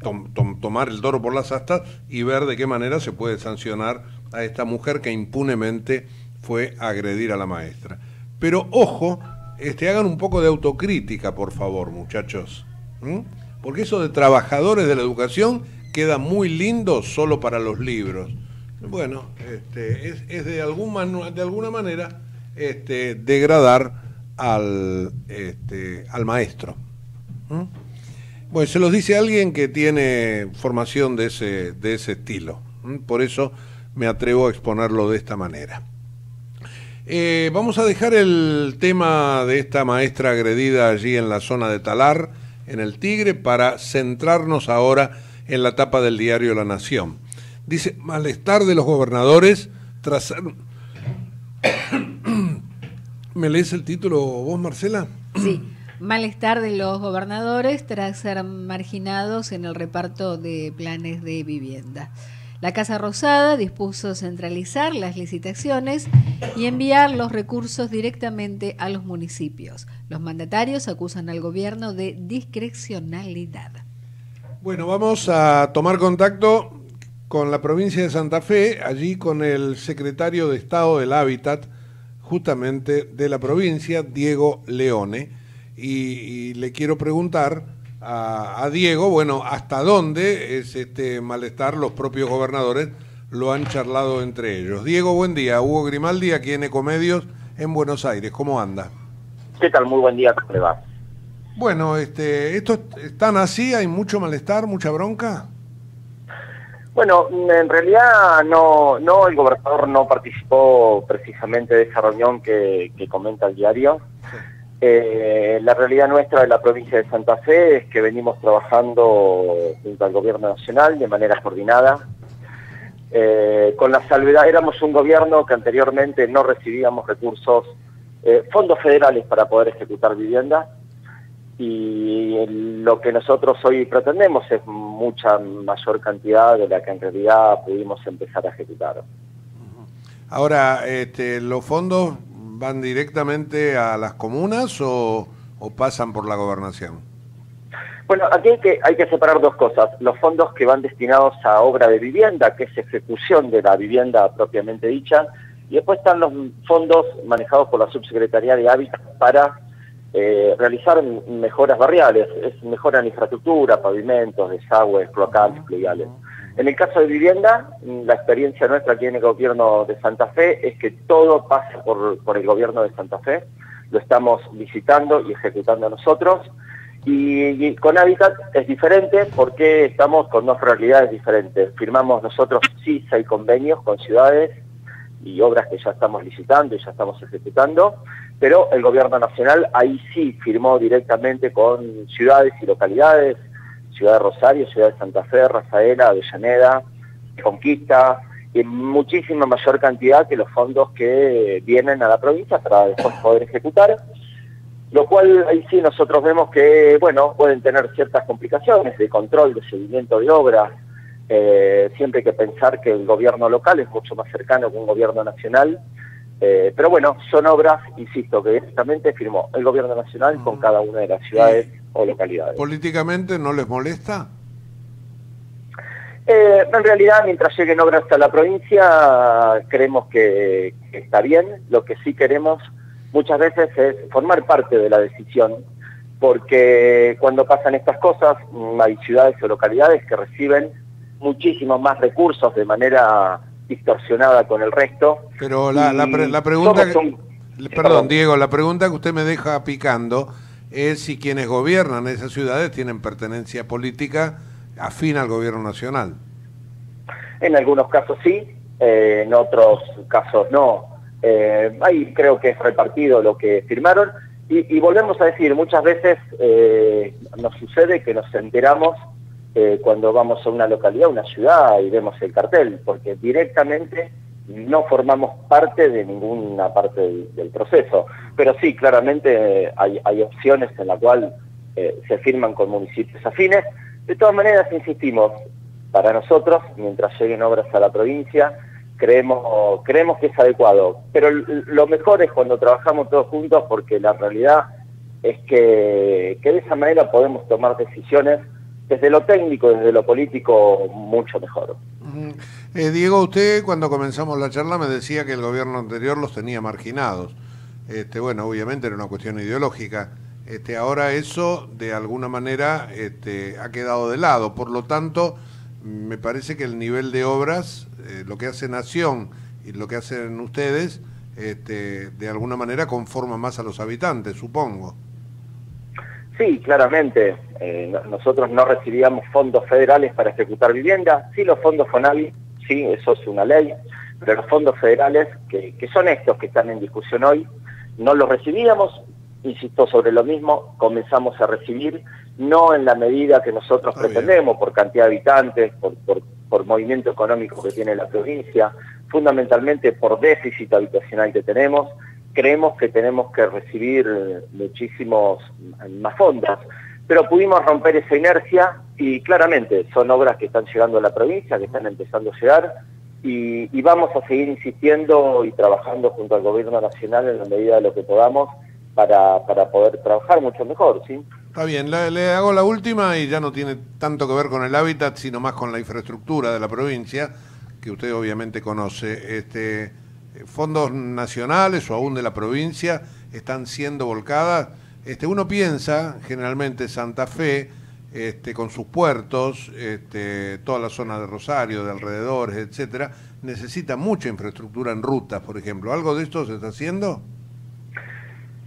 tom- tom- tomar el toro por las astas y ver de qué manera se puede sancionar a esta mujer que impunemente fue a agredir a la maestra. Pero ojo, este, hagan un poco de autocrítica, por favor, muchachos. Porque eso de trabajadores de la educación queda muy lindo solo para los libros. Bueno, este, es, de, algún de alguna manera este, degradar al, este, al maestro. Bueno, se los dice alguien que tiene formación de ese, de ese estilo. Por eso me atrevo a exponerlo de esta manera. Eh, vamos a dejar el tema de esta maestra agredida allí en la zona de Talar, en el Tigre, para centrarnos ahora en la tapa del diario La Nación. Dice, malestar de los gobernadores tras... <coughs> ¿Me lees el título vos, Marcela? Sí. Malestar de los gobernadores tras ser marginados en el reparto de planes de vivienda. La Casa Rosada dispuso centralizar las licitaciones y enviar los recursos directamente a los municipios. Los mandatarios acusan al gobierno de discrecionalidad. Bueno, vamos a tomar contacto con la provincia de Santa Fe, allí con el secretario de Estado del Hábitat, justamente de la provincia, Diego Leone. Y, le quiero preguntar a, a Diego, bueno, hasta dónde es este malestar, los propios gobernadores lo han charlado entre ellos. Diego, buen día. Hugo Grimaldi, aquí en Ecomedios, en Buenos Aires. ¿Cómo anda? ¿Qué tal? Muy buen día, ¿cómo le va? Bueno, este, ¿estos están así? ¿Hay mucho malestar, mucha bronca? Bueno, en realidad no, no, el gobernador no participó precisamente de esa reunión que, que comenta el diario. Eh, la realidad nuestra de la provincia de Santa Fe es que venimos trabajando junto al gobierno nacional de manera coordinada. Eh, con la salvedad, éramos un gobierno que anteriormente no recibíamos recursos, eh, fondos federales para poder ejecutar vivienda y lo que nosotros hoy pretendemos es mucha mayor cantidad de la que en realidad pudimos empezar a ejecutar. Ahora, este, ¿los fondos van directamente a las comunas o, pasan por la gobernación? Bueno, aquí hay que, hay que separar dos cosas. Los fondos que van destinados a obra de vivienda, que es ejecución de la vivienda propiamente dicha, y después están los fondos manejados por la Subsecretaría de Hábitat para eh, realizar mejoras barriales, es mejora en infraestructura, pavimentos, desagües, cloacales, pluviales. En el caso de vivienda, mm, la experiencia nuestra aquí en el gobierno de Santa Fe es que todo pasa por, por el gobierno de Santa Fe, lo estamos visitando y ejecutando nosotros, y, con Habitat es diferente porque estamos con dos realidades diferentes. Firmamos nosotros sí seis convenios con ciudades y obras que ya estamos licitando y ya estamos ejecutando, pero el gobierno nacional ahí sí firmó directamente con ciudades y localidades, Ciudad de Rosario, Ciudad de Santa Fe, Rafaela, Avellaneda, Conquista, en muchísima mayor cantidad que los fondos que vienen a la provincia para después poder ejecutar. Lo cual ahí sí nosotros vemos que, bueno, pueden tener ciertas complicaciones de control, de seguimiento de obras, eh, siempre hay que pensar que el gobierno local es mucho más cercano que un gobierno nacional, eh, pero bueno, son obras, insisto, que directamente firmó el gobierno nacional con cada una de las ciudades o localidades. ¿Políticamente no les molesta? Eh, en realidad, mientras lleguen obras a la provincia, creemos que, que está bien. Lo que sí queremos muchas veces es formar parte de la decisión, porque cuando pasan estas cosas, mm, hay ciudades o localidades que reciben muchísimos más recursos de manera distorsionada con el resto. Pero la, la, pre- la pregunta que, un- Perdón, Diego, la pregunta que usted me deja picando es si quienes gobiernan esas ciudades tienen pertenencia política afín al gobierno nacional. En algunos casos sí, eh, en otros casos no. Eh, ahí creo que es repartido lo que firmaron. Y, volvemos a decir, muchas veces eh, nos sucede que nos enteramos eh, cuando vamos a una localidad, una ciudad y vemos el cartel, porque directamente no formamos parte de ninguna parte del, proceso. Pero sí, claramente eh, hay, hay opciones en la cual eh, se firman con municipios afines. De todas maneras, insistimos, para nosotros, mientras lleguen obras a la provincia, creemos, creemos que es adecuado. Pero lo mejor es cuando trabajamos todos juntos porque la realidad es que, que de esa manera podemos tomar decisiones desde lo técnico, desde lo político, mucho mejor. Eh, Diego, usted cuando comenzamos la charla me decía que el gobierno anterior los tenía marginados. Este, bueno, obviamente era una cuestión ideológica. Este, ahora eso de alguna manera este, ha quedado de lado. Por lo tanto, me parece que el nivel de obras, eh, lo que hace Nación y lo que hacen ustedes, este, de alguna manera conforma más a los habitantes, supongo. Sí, claramente. eh, no- nosotros no recibíamos fondos federales para ejecutar vivienda. Sí, los fondos FONAVI, sí, eso es una ley. Pero los fondos federales, que, que son estos que están en discusión hoy, no los recibíamos. Insisto sobre lo mismo, comenzamos a recibir, no en la medida que nosotros pretendemos, por cantidad de habitantes, por, por, por movimiento económico que tiene la provincia, fundamentalmente por déficit habitacional que tenemos creemos que tenemos que recibir eh, muchísimos más fondos, pero pudimos romper esa inercia y claramente son obras que están llegando a la provincia, que están empezando a llegar y, vamos a seguir insistiendo y trabajando junto al gobierno nacional en la medida de lo que podamos para, para poder trabajar mucho mejor, ¿sí? Está bien, le, le hago la última y ya no tiene tanto que ver con el hábitat, sino más con la infraestructura de la provincia, que usted obviamente conoce. Este, fondos nacionales o aún de la provincia están siendo volcadas. Este, uno piensa, generalmente Santa Fe, este, con sus puertos, este, toda la zona de Rosario, de alrededores, etcétera, necesita mucha infraestructura en rutas, por ejemplo. ¿Algo de esto se está haciendo?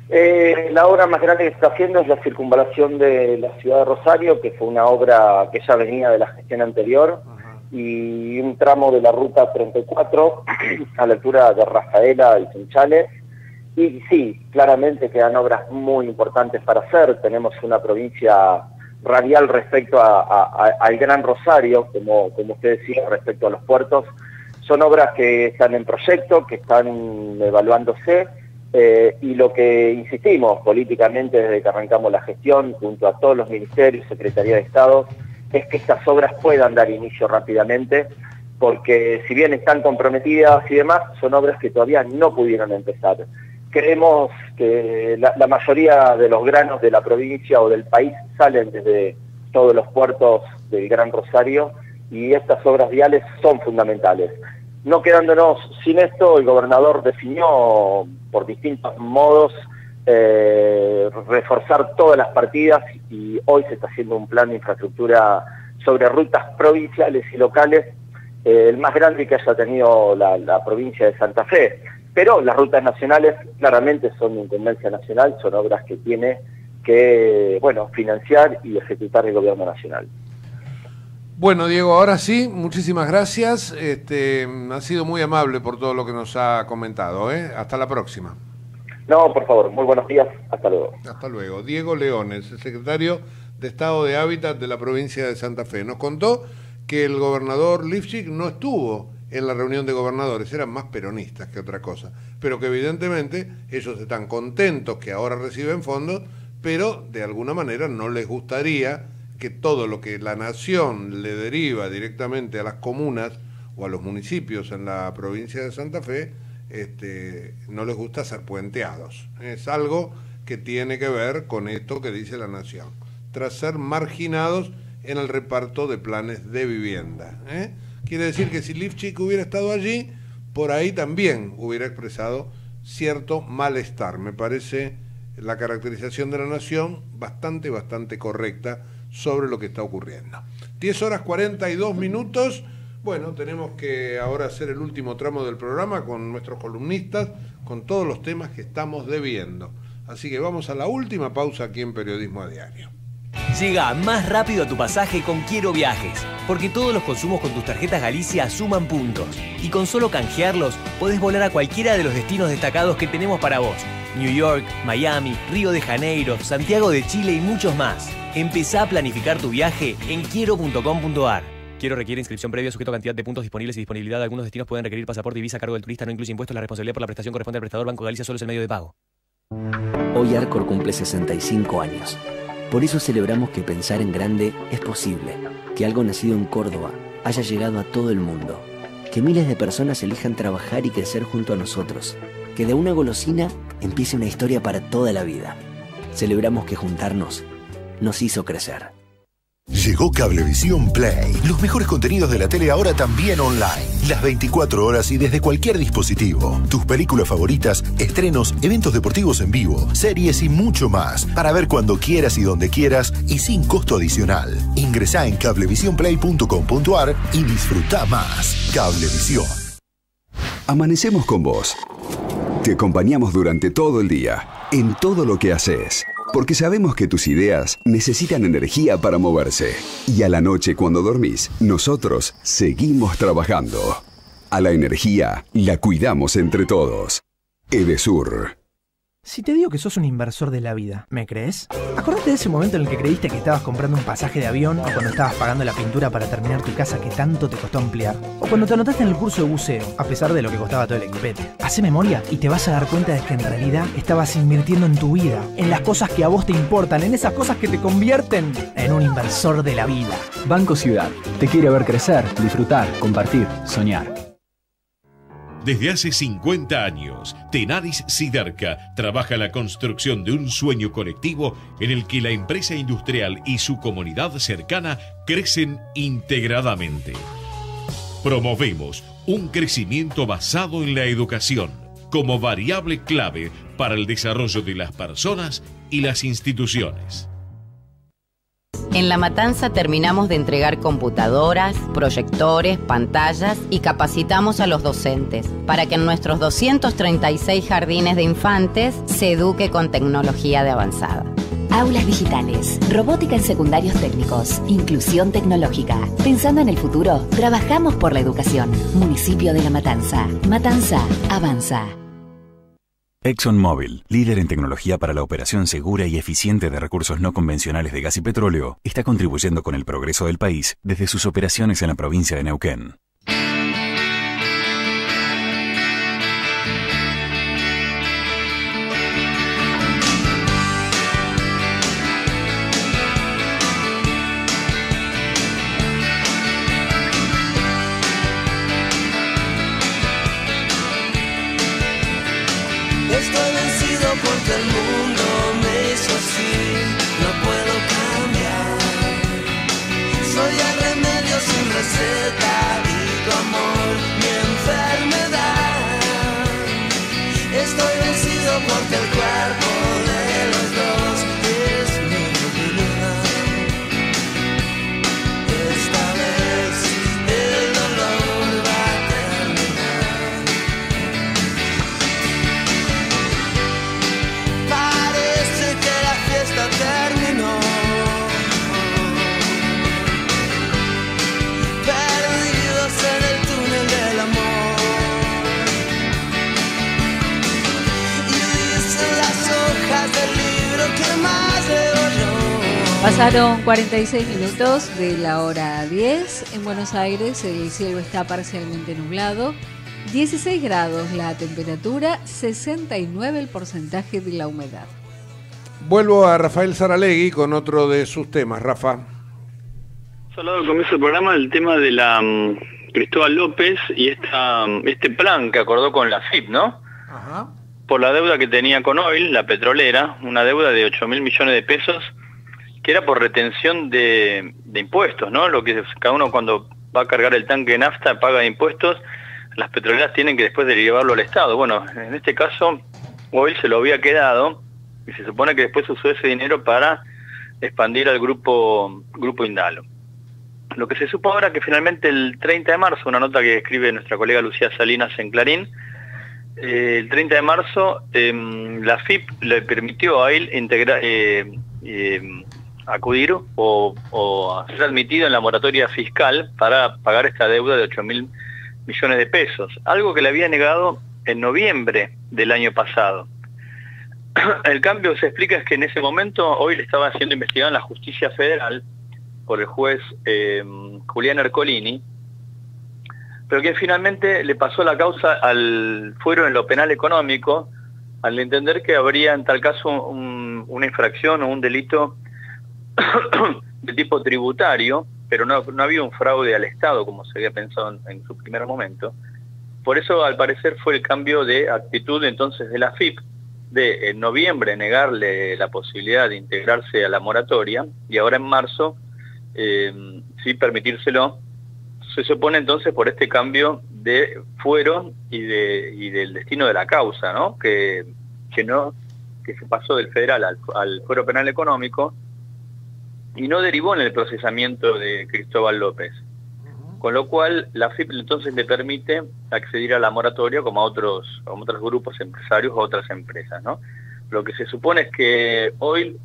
Eh, la obra más grande que se está haciendo es la circunvalación de la ciudad de Rosario, que fue una obra que ya venía de la gestión anterior, y un tramo de la ruta 34 <clears throat> a la altura de Rafaela y Sunchales. Y sí, claramente quedan obras muy importantes para hacer. Tenemos una provincia radial respecto a- al Gran Rosario, como, como usted decía, respecto a los puertos. Son obras que están en proyecto, que están evaluándose, eh, y lo que insistimos políticamente desde que arrancamos la gestión, junto a todos los ministerios, Secretaría de Estado, es que estas obras puedan dar inicio rápidamente, porque si bien están comprometidas y demás, son obras que todavía no pudieron empezar. Creemos que la, mayoría de los granos de la provincia o del país salen desde todos los puertos del Gran Rosario y estas obras viales son fundamentales. No quedándonos sin esto, el gobernador definió por distintos modos eh, reforzar todas las partidas y hoy se está haciendo un plan de infraestructura sobre rutas provinciales y locales, eh, el más grande que haya tenido la, provincia de Santa Fe. Pero las rutas nacionales claramente son de incumbencia nacional, son obras que tiene que bueno financiar y ejecutar el gobierno nacional. Bueno, Diego, ahora sí, muchísimas gracias. Este, ha sido muy amable por todo lo que nos ha comentado. ¿eh? Hasta la próxima. No, por favor, muy buenos días, hasta luego. Hasta luego. Diego Leones, el secretario de Estado de Hábitat de la provincia de Santa Fe, nos contó que el gobernador Lifchik no estuvo en la reunión de gobernadores, eran más peronistas que otra cosa, pero que evidentemente ellos están contentos que ahora reciben fondos, pero de alguna manera no les gustaría que todo lo que la nación le deriva directamente a las comunas o a los municipios en la provincia de Santa Fe, este, no les gusta ser puenteados. Es algo que tiene que ver con esto que dice la nación, tras ser marginados en el reparto de planes de vivienda. ¿eh? Quiere decir que si Lifchik hubiera estado allí, por ahí también hubiera expresado cierto malestar. Me parece la caracterización de la nación bastante, bastante correcta sobre lo que está ocurriendo. 10 horas 42 minutos. Bueno, tenemos que ahora hacer el último tramo del programa con nuestros columnistas, con todos los temas que estamos debiendo. Así que vamos a la última pausa aquí en Periodismo a Diario. Llega más rápido a tu pasaje con Quiero Viajes, porque todos los consumos con tus tarjetas Galicia suman puntos. Y con solo canjearlos, podés volar a cualquiera de los destinos destacados que tenemos para vos. New York, Miami, Río de Janeiro, Santiago de Chile y muchos más. Empezá a planificar tu viaje en quiero.com.ar. Quiero requiere inscripción previa sujeto a cantidad de puntos disponibles y disponibilidad. Algunos destinos pueden requerir pasaporte y visa a cargo del turista. No incluye impuestos. La responsabilidad por la prestación corresponde al prestador. Banco Galicia solo es el medio de pago. Hoy Arcor cumple 65 años. Por eso celebramos que pensar en grande es posible. Que algo nacido en Córdoba haya llegado a todo el mundo. Que miles de personas elijan trabajar y crecer junto a nosotros. Que de una golosina empiece una historia para toda la vida. Celebramos que juntarnos nos hizo crecer. Llegó Cablevisión Play. Los mejores contenidos de la tele ahora también online. Las 24 horas y desde cualquier dispositivo. Tus películas favoritas, estrenos, eventos deportivos en vivo, series y mucho más. Para ver cuando quieras y donde quieras y sin costo adicional. Ingresá en cablevisionplay.com.ar y disfruta más. Cablevisión. Amanecemos con vos. Te acompañamos durante todo el día, en todo lo que haces. Porque sabemos que tus ideas necesitan energía para moverse. Y a la noche cuando dormís, nosotros seguimos trabajando. A la energía la cuidamos entre todos. Edesur. Si te digo que sos un inversor de la vida, ¿me crees? Acordate de ese momento en el que creíste que estabas comprando un pasaje de avión o cuando estabas pagando la pintura para terminar tu casa que tanto te costó ampliar. O cuando te anotaste en el curso de buceo, a pesar de lo que costaba todo el equipete. Hace memoria y te vas a dar cuenta de que en realidad estabas invirtiendo en tu vida, en las cosas que a vos te importan, en esas cosas que te convierten en un inversor de la vida. Banco Ciudad. Te quiere ver crecer, disfrutar, compartir, soñar. Desde hace 50 años, Tenaris Siderca trabaja la construcción de un sueño colectivo en el que la empresa industrial y su comunidad cercana crecen integradamente. Promovemos un crecimiento basado en la educación como variable clave para el desarrollo de las personas y las instituciones. En La Matanza terminamos de entregar computadoras, proyectores, pantallas y capacitamos a los docentes para que en nuestros 236 jardines de infantes se eduque con tecnología de avanzada. Aulas digitales, robótica en secundarios técnicos, inclusión tecnológica. Pensando en el futuro, trabajamos por la educación. Municipio de La Matanza. Matanza, avanza. ExxonMobil, líder en tecnología para la operación segura y eficiente de recursos no convencionales de gas y petróleo, está contribuyendo con el progreso del país desde sus operaciones en la provincia de Neuquén. Pasaron 46 minutos de la hora 10. En Buenos Aires el cielo está parcialmente nublado. 16 grados la temperatura, 69 el porcentaje de la humedad. Vuelvo a Rafael Saralegui con otro de sus temas. Rafa. Hemos hablado al comienzo del programa del tema de la mm, Cristóbal López y esta, mm, este plan que acordó con la FIP, ¿no? Por la deuda que tenía con Oil, la petrolera, una deuda de 8 mil millones de pesos, que era por retención de, impuestos, ¿no? Lo que es- cada uno cuando va a cargar el tanque de nafta paga impuestos, las petroleras tienen que después derivarlo al Estado. Bueno, en este caso, Oil se lo había quedado y se supone que después usó ese dinero para expandir al grupo, grupo Indalo. Lo que se supo ahora que finalmente el 30 de marzo, una nota que escribe nuestra colega Lucía Salinas en Clarín, eh, el 30 de marzo em, la FIP le permitió a él integrar, eh, em, acudir o, o, ser admitido en la moratoria fiscal para pagar esta deuda de 8 mil millones de pesos, algo que le había negado en noviembre del año pasado. <clears throat> El cambio se explica es que en ese momento hoy le estaba siendo investigado en la justicia federal por el juez eh, Julián Ercolini, pero que finalmente le pasó la causa al fuero en lo penal económico, al entender que habría en tal caso una infracción o un delito de tipo tributario, pero no, no, había un fraude al Estado como se había pensado en, su primer momento. Por eso, al parecer, fue el cambio de actitud entonces de la FIP, de en noviembre negarle la posibilidad de integrarse a la moratoria y ahora en marzo eh, sí permitírselo. Se supone entonces por este cambio de fuero y, de, y del destino de la causa, ¿no? Que, que no que se pasó del federal al, al fuero penal económico y no derivó en el procesamiento de Cristóbal López. Con lo cual, la FIP entonces le permite acceder a la moratoria como a otros, como otros grupos empresarios o otras empresas. ¿no? Lo que se supone es que hoy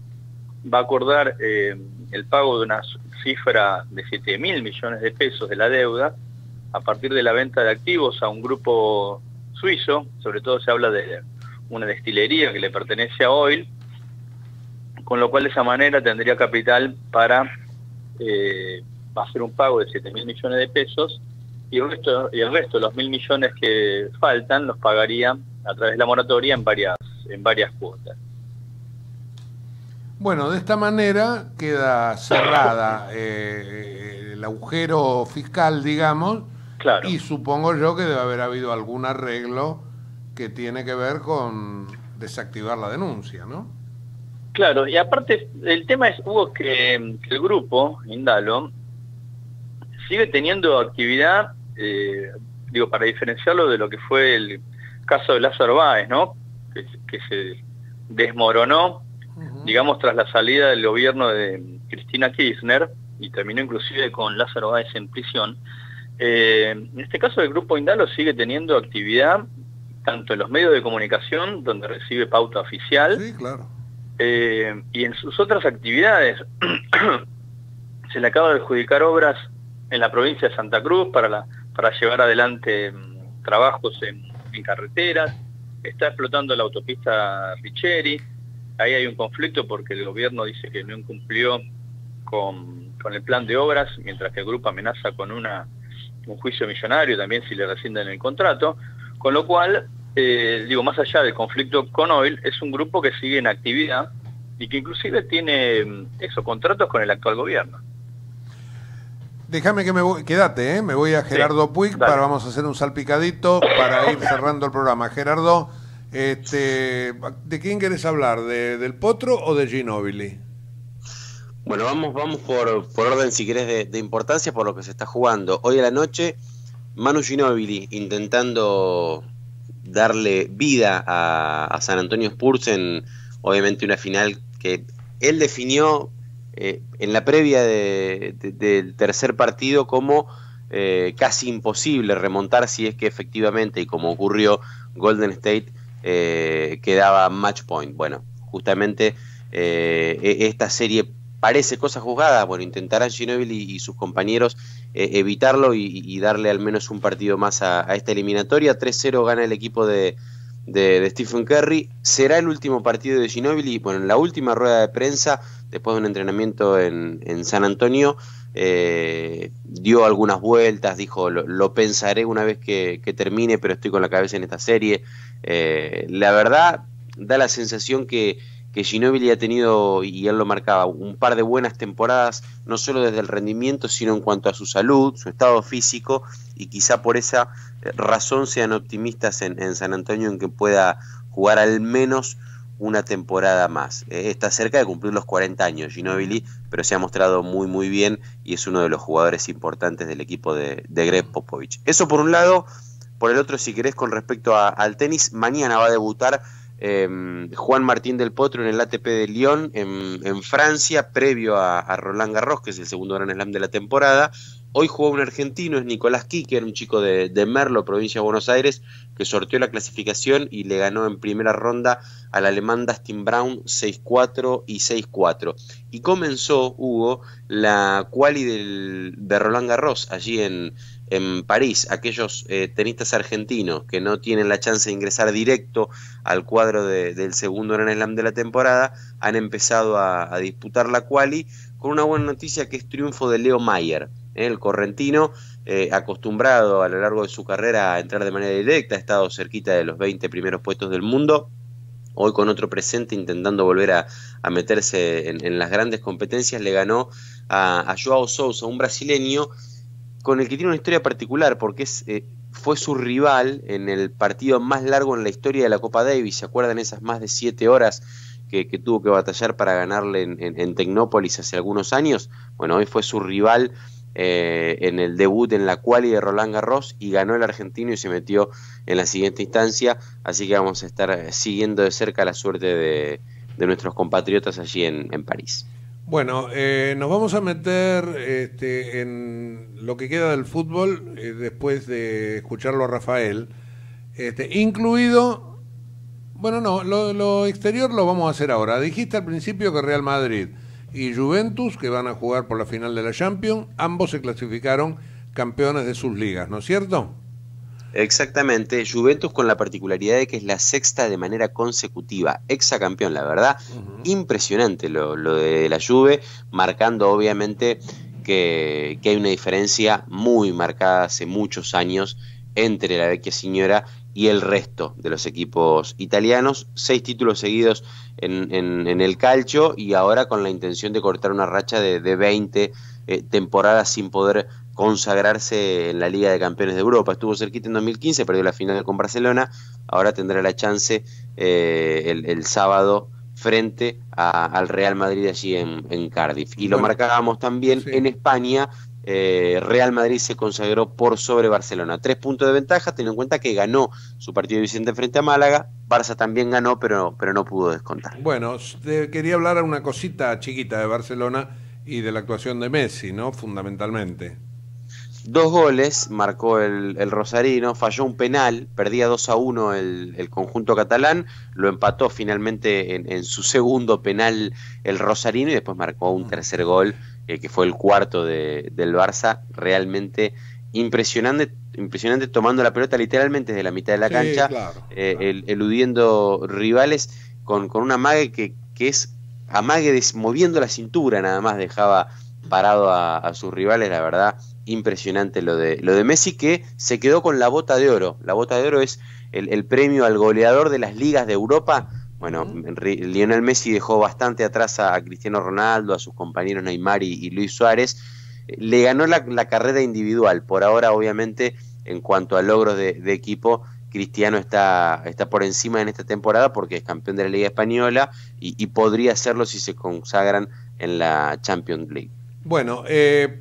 va a acordar eh, el pago de una cifra de 7 mil millones de pesos de la deuda a partir de la venta de activos a un grupo suizo, sobre todo se habla de una destilería que le pertenece a Oil, con lo cual de esa manera tendría capital para eh, hacer un pago de 7 mil millones de pesos y el, resto, y el resto, los mil millones que faltan, los pagaría a través de la moratoria en varias, en varias cuotas. Bueno, de esta manera queda cerrada eh, el agujero fiscal, digamos, claro. y supongo yo que debe haber habido algún arreglo que tiene que ver con desactivar la denuncia, ¿no? Claro, y aparte el tema es, Hugo, que, que el grupo, Indalo, sigue teniendo actividad, eh, digo, para diferenciarlo de lo que fue el caso de Lázaro Báez, ¿no? Que, que se desmoronó digamos, tras la salida del gobierno de Cristina Kirchner, y terminó inclusive con Lázaro Báez en prisión, eh, en este caso el Grupo Indalo sigue teniendo actividad tanto en los medios de comunicación, donde recibe pauta oficial, sí, claro. Eh, y en sus otras actividades. <clears throat> se le acaba de adjudicar obras en la provincia de Santa Cruz para, para llevar adelante um, trabajos en, en carreteras, está explotando la autopista Richeri, ahí hay un conflicto porque el gobierno dice que no incumplió con, con, el plan de obras, mientras que el grupo amenaza con una, un juicio millonario también si le rescinden el contrato, con lo cual, eh, digo, más allá del conflicto con Oil, es un grupo que sigue en actividad y que inclusive tiene eso, contratos con el actual gobierno. Déjame que me voy, quédate, ¿eh? me voy a Gerardo sí, Puig dale. para vamos a hacer un salpicadito para ir <coughs> cerrando el programa. Gerardo, este, ¿De quién querés hablar? ¿De, ¿Del Potro o de Ginobili? Bueno, vamos, vamos por, por orden, si querés, de, de, importancia por lo que se está jugando. Hoy a la noche, Manu Ginobili intentando darle vida a, San Antonio Spurs en, obviamente, una final que él definió eh, en la previa de, de, del tercer partido como eh, casi imposible remontar si es que efectivamente, y como ocurrió, Golden State eh, quedaba match point. Bueno, justamente eh, esta serie parece cosa juzgada, bueno, intentarán Ginobili y, sus compañeros eh, evitarlo y, darle al menos un partido más a, esta eliminatoria. 3-0 gana el equipo de, Stephen Curry. Será el último partido de Ginobili. Bueno, en la última rueda de prensa, después de un entrenamiento en, San Antonio, eh, dio algunas vueltas, dijo, lo, pensaré una vez que, que, termine, pero estoy con la cabeza en esta serie. Eh, la verdad, da la sensación que, que Ginobili ha tenido, y él lo marcaba, un par de buenas temporadas, no solo desde el rendimiento, sino en cuanto a su salud, su estado físico, y quizá por esa razón sean optimistas en, en San Antonio en que pueda jugar al menos una temporada más. Eh, está cerca de cumplir los 40 años Ginobili, pero se ha mostrado muy muy bien y es uno de los jugadores importantes del equipo de, de Greg Popovich. Eso por un lado, por el otro, si querés, con respecto a, al tenis, mañana va a debutar em, Juan Martín del Potro en el ATP de Lyon en, Francia, previo a, Roland Garros, que es el segundo Gran Slam de la temporada. Hoy jugó un argentino, es Nicolás Kicker, un chico de, Merlo, provincia de Buenos Aires, que sorteó la clasificación y le ganó en primera ronda al alemán Dustin Brown 6-4 y 6-4. Y comenzó, Hugo, la quali del, de Roland Garros allí en, en París, aquellos eh, tenistas argentinos que no tienen la chance de ingresar directo al cuadro del segundo Grand Slam de la temporada, han empezado a, disputar la quali con una buena noticia que es triunfo de Leo Mayer, ¿eh? el correntino, eh, acostumbrado a lo largo de su carrera a entrar de manera directa, ha estado cerquita de los 20 primeros puestos del mundo, hoy con otro presente intentando volver a, meterse en, las grandes competencias, le ganó a, a Joao Sousa, un brasileño con el que tiene una historia particular, porque es, eh, fue su rival en el partido más largo en la historia de la Copa Davis. ¿Se acuerdan esas más de siete horas que, tuvo que batallar para ganarle en, Tecnópolis hace algunos años? Bueno, hoy fue su rival eh, en el debut en la quali de Roland Garros y ganó el argentino y se metió en la siguiente instancia. Así que vamos a estar siguiendo de cerca la suerte de, nuestros compatriotas allí en París. Bueno, eh, nos vamos a meter este, en lo que queda del fútbol eh, después de escucharlo a Rafael, este, incluido, bueno, no, lo, exterior lo vamos a hacer ahora. Dijiste al principio que Real Madrid y Juventus, que van a jugar por la final de la Champions, ambos se clasificaron campeones de sus ligas, ¿no es cierto? Exactamente, Juventus con la particularidad de que es la sexta de manera consecutiva, exacampeón, la verdad, impresionante lo, de la Juve, marcando obviamente que, hay una diferencia muy marcada hace muchos años entre la vecchia señora y el resto de los equipos italianos, seis títulos seguidos en, el calcio y ahora con la intención de cortar una racha de, de 20 eh, temporadas sin poder consagrarse en la Liga de Campeones de Europa. Estuvo cerquita en 2015, perdió la final con Barcelona, ahora tendrá la chance eh, el, sábado frente al Real Madrid allí en, Cardiff. Y lo marcábamos también en España. Eh, Real Madrid se consagró por sobre Barcelona. Tres puntos de ventaja, teniendo en cuenta que ganó su partido de Vicente frente a Málaga. Barça también ganó, pero, pero no pudo descontar. Bueno, quería hablar una cosita chiquita de Barcelona y de la actuación de Messi, ¿no? Fundamentalmente. Dos goles marcó el, Rosarino, falló un penal, perdía 2 a 1 el, conjunto catalán, lo empató finalmente en, su segundo penal el Rosarino y después marcó un tercer gol, eh, que fue el cuarto de, del Barça, realmente impresionante, impresionante tomando la pelota literalmente desde la mitad de la cancha, eh, eludiendo rivales con, con una mague que, que es amague moviendo la cintura nada más dejaba parado a sus rivales, la verdad impresionante lo de, lo de Messi que se quedó con la bota de oro. La bota de oro es el, premio al goleador de las ligas de Europa. Bueno, Lionel Messi dejó bastante atrás a, Cristiano Ronaldo, a sus compañeros Neymar y, Luis Suárez. Le ganó la, carrera individual. Por ahora, obviamente, en cuanto a logros de, equipo, Cristiano está, está por encima en esta temporada porque es campeón de la Liga Española y, y podría serlo si se consagran en la Champions League. Bueno, eh,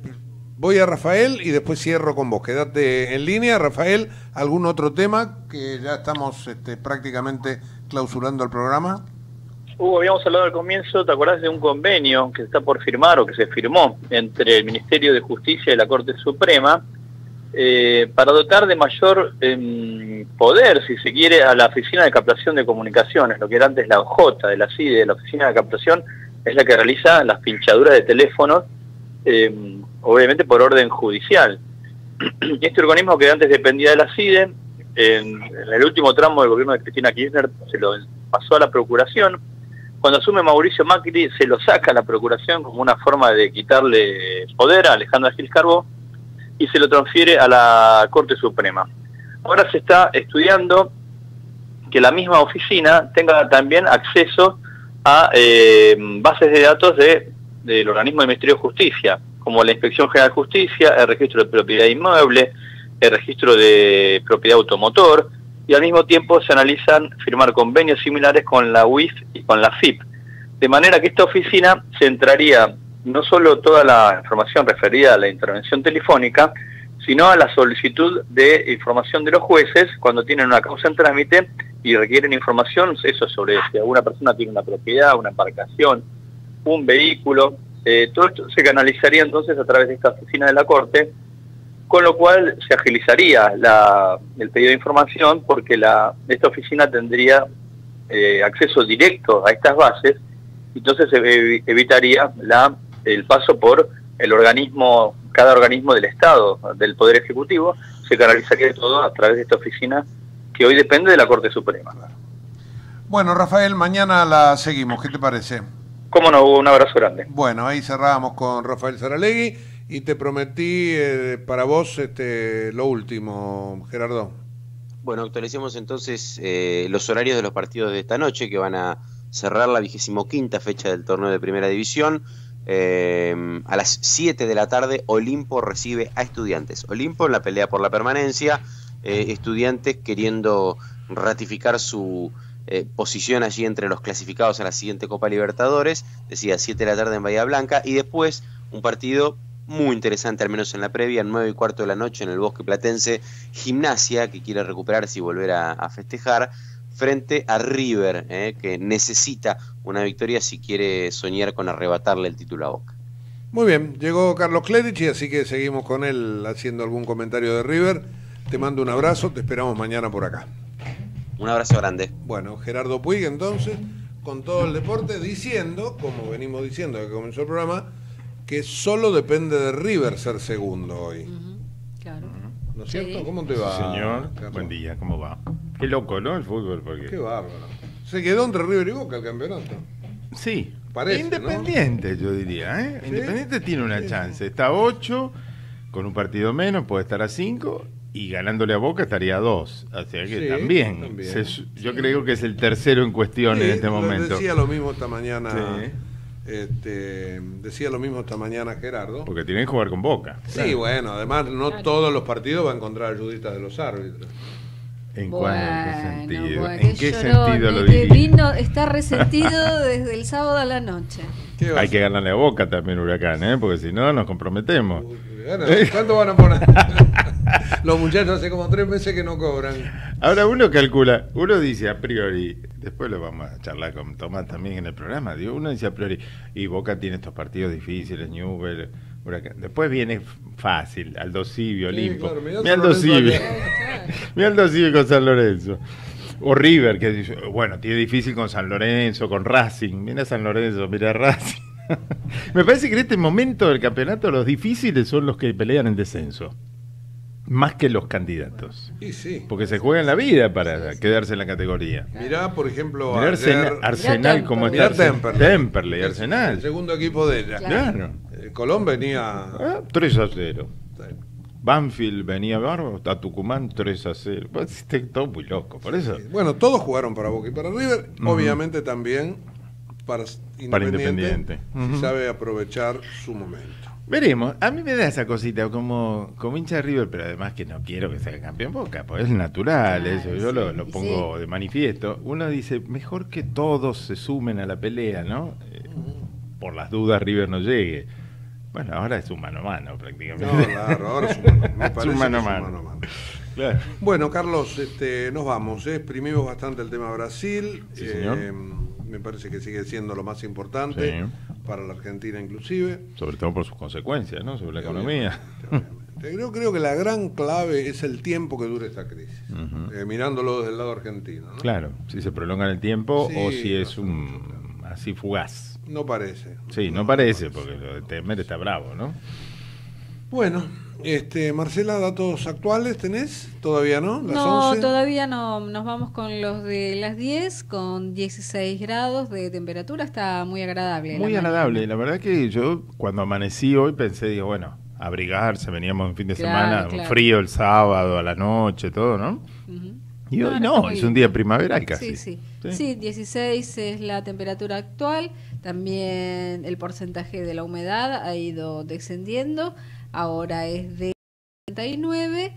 Voy a Rafael y después cierro con vos. Quédate en línea. Rafael, ¿algún otro tema que ya estamos este, prácticamente clausurando el programa? Hugo, habíamos hablado al comienzo, ¿te acordás de un convenio que está por firmar o que se firmó entre el Ministerio de Justicia y la Corte Suprema eh, para dotar de mayor em, poder, si se quiere, a la Oficina de Captación de Comunicaciones, lo que era antes la OJ de la CIDE, la Oficina de Captación, es la que realiza las pinchaduras de teléfonos em, obviamente por orden judicial. <clears throat> Este organismo que antes dependía de la CIDE, en, el último tramo del gobierno de Cristina Kirchner se lo pasó a la Procuración. Cuando asume Mauricio Macri se lo saca a la Procuración como una forma de quitarle poder a Alejandra Gil Carbo y se lo transfiere a la Corte Suprema. Ahora se está estudiando que la misma oficina tenga también acceso a eh, bases de datos de, del organismo del Ministerio de Justicia como la Inspección General de Justicia, el registro de propiedad inmueble, el registro de propiedad automotor, y al mismo tiempo se analizan firmar convenios similares con la UIF y con la FIP. De manera que esta oficina centraría no solo toda la información referida a la intervención telefónica, sino a la solicitud de información de los jueces cuando tienen una causa en trámite y requieren información, eso sobre si alguna persona tiene una propiedad, una embarcación, un vehículo, eh, todo esto se canalizaría entonces a través de esta oficina de la Corte, con lo cual se agilizaría la, el pedido de información porque la, esta oficina tendría eh, acceso directo a estas bases, entonces ev- evitaría la, el paso por el organismo, cada organismo del Estado, del Poder Ejecutivo, se canalizaría todo a través de esta oficina que hoy depende de la Corte Suprema. Bueno, Rafael, mañana la seguimos. ¿Qué te parece? Cómo no, un abrazo grande. Bueno, ahí cerramos con Rafael Saralegui y te prometí eh, para vos este, lo último, Gerardo. Bueno, actualicemos entonces eh, los horarios de los partidos de esta noche que van a cerrar la vigésimo quinta fecha del torneo de Primera División. Eh, a las 7 de la tarde, Olimpo recibe a Estudiantes. Olimpo en la pelea por la permanencia, eh, Estudiantes queriendo ratificar su eh, posición allí entre los clasificados a la siguiente Copa Libertadores. Decía 7 de la tarde en Bahía Blanca. Y después un partido muy interesante, al menos en la previa, 9 y cuarto de la noche en el Bosque Platense, Gimnasia, que quiere recuperarse y volver a festejar, frente a River, eh, que necesita una victoria si quiere soñar con arrebatarle el título a Boca. Muy bien, llegó Carlos Clerici, así que seguimos con él haciendo algún comentario de River. Te mando un abrazo, te esperamos mañana por acá. Un abrazo grande. Bueno, Gerardo Puig entonces, con todo el deporte, diciendo, como venimos diciendo que comenzó el programa, que solo depende de River ser segundo hoy. Claro. ¿No es cierto? ¿Cómo te va? Sí, señor. Carlos? Buen día, ¿cómo va? Qué loco, ¿no? El fútbol, porque. Qué bárbaro. Se quedó entre River y Boca el campeonato. Sí. Parece, Independiente, yo diría, ¿eh? Sí. Independiente tiene una chance. Está a 8, con un partido menos, puede estar a 5, y ganándole a Boca estaría a 2. O sea que Sí, también. también. se yo creo que es el tercero en cuestión Sí, en este momento. Decía lo mismo esta mañana. Este, decía lo mismo esta mañana Gerardo. Porque tienen que jugar con Boca. Sí, bueno, además no todos los partidos van a encontrar ayuditas de los árbitros. ¿En Bueno, cuál sentido? bueno, ¿En qué llorón, sentido lo que diría? vino, está resentido <laughs> desde el sábado a la noche. Hay que ganarle a Boca también, Huracán, ¿eh? Porque si no, nos comprometemos. Bueno, ¿Cuánto van a poner? <laughs> los muchachos hace como tres meses que no cobran. Ahora uno calcula, uno dice a priori, después lo vamos a charlar con Tomás también en el programa, digo, uno dice a priori, y Boca tiene estos partidos difíciles, Newell, Huracán. Después viene fácil, Aldo Civi, Olimpo. claro, mirá Mirá San Aldo. <laughs> Mirá Aldo con San Lorenzo. O River, que dice, bueno, tiene difícil con San Lorenzo, con Racing. Mira San Lorenzo, mira Racing. <laughs> Me parece que en este momento del campeonato los difíciles son los que pelean el descenso. Más que los candidatos. Y sí. Porque se juegan la vida para quedarse en la categoría. Mirá, por ejemplo, Mirá ayer- Arsenal, Arsenal como está. Mirá Temperley. Temperley, El Arsenal. segundo equipo de ella. Claro. El Colón venía. Ah, 3 a 0. Banfield venía bárbaro, a Tucumán 3 a 0. Pues, todo muy loco, por eso. Bueno, todos jugaron para Boca y para River. Ujú. Obviamente también para Para Independiente. Independiente. si Ujú. sabe aprovechar su momento. Veremos. A mí me da esa cosita como, como hincha de River, pero además que no quiero que sea campeón Boca, pues es natural eso. Yo lo, lo pongo de manifiesto. Uno dice, mejor que todos se sumen a la pelea, ¿no? Eh, por las dudas River no llegue. Bueno, ahora es un mano a mano prácticamente. No, claro, ahora es un mano- <laughs> me Es parece un que mano a es un mano. mano a mano. Claro. Bueno, Carlos, este, nos vamos. ¿eh? Exprimimos bastante el tema Brasil. Sí, señor. Me parece que sigue siendo lo más importante Sí. para la Argentina inclusive. Sobre todo por sus consecuencias, ¿no? Sobre la economía. Creo, creo que la gran clave es el tiempo que dure esta crisis, eh, mirándolo desde el lado argentino. ¿no? Claro, si se prolonga en el tiempo Sí, o si es un así fugaz. No parece. Sí, no parece, porque lo de Temer está bravo, ¿no? Bueno, este, Marcela, datos actuales tenés? ¿Todavía no? ¿Las No, 11? todavía no. Nos vamos con los de las 10, con 16 grados de temperatura. Está muy agradable. Muy la agradable. La verdad que yo cuando amanecí hoy pensé, digo, bueno, abrigarse, veníamos en fin de Claro, semana, un frío el sábado, a la noche, todo, ¿no? Y No, hoy no, es un día primaveral casi. Sí, sí. Sí, 16 es la temperatura actual. También el porcentaje de la humedad ha ido descendiendo. Ahora es de 39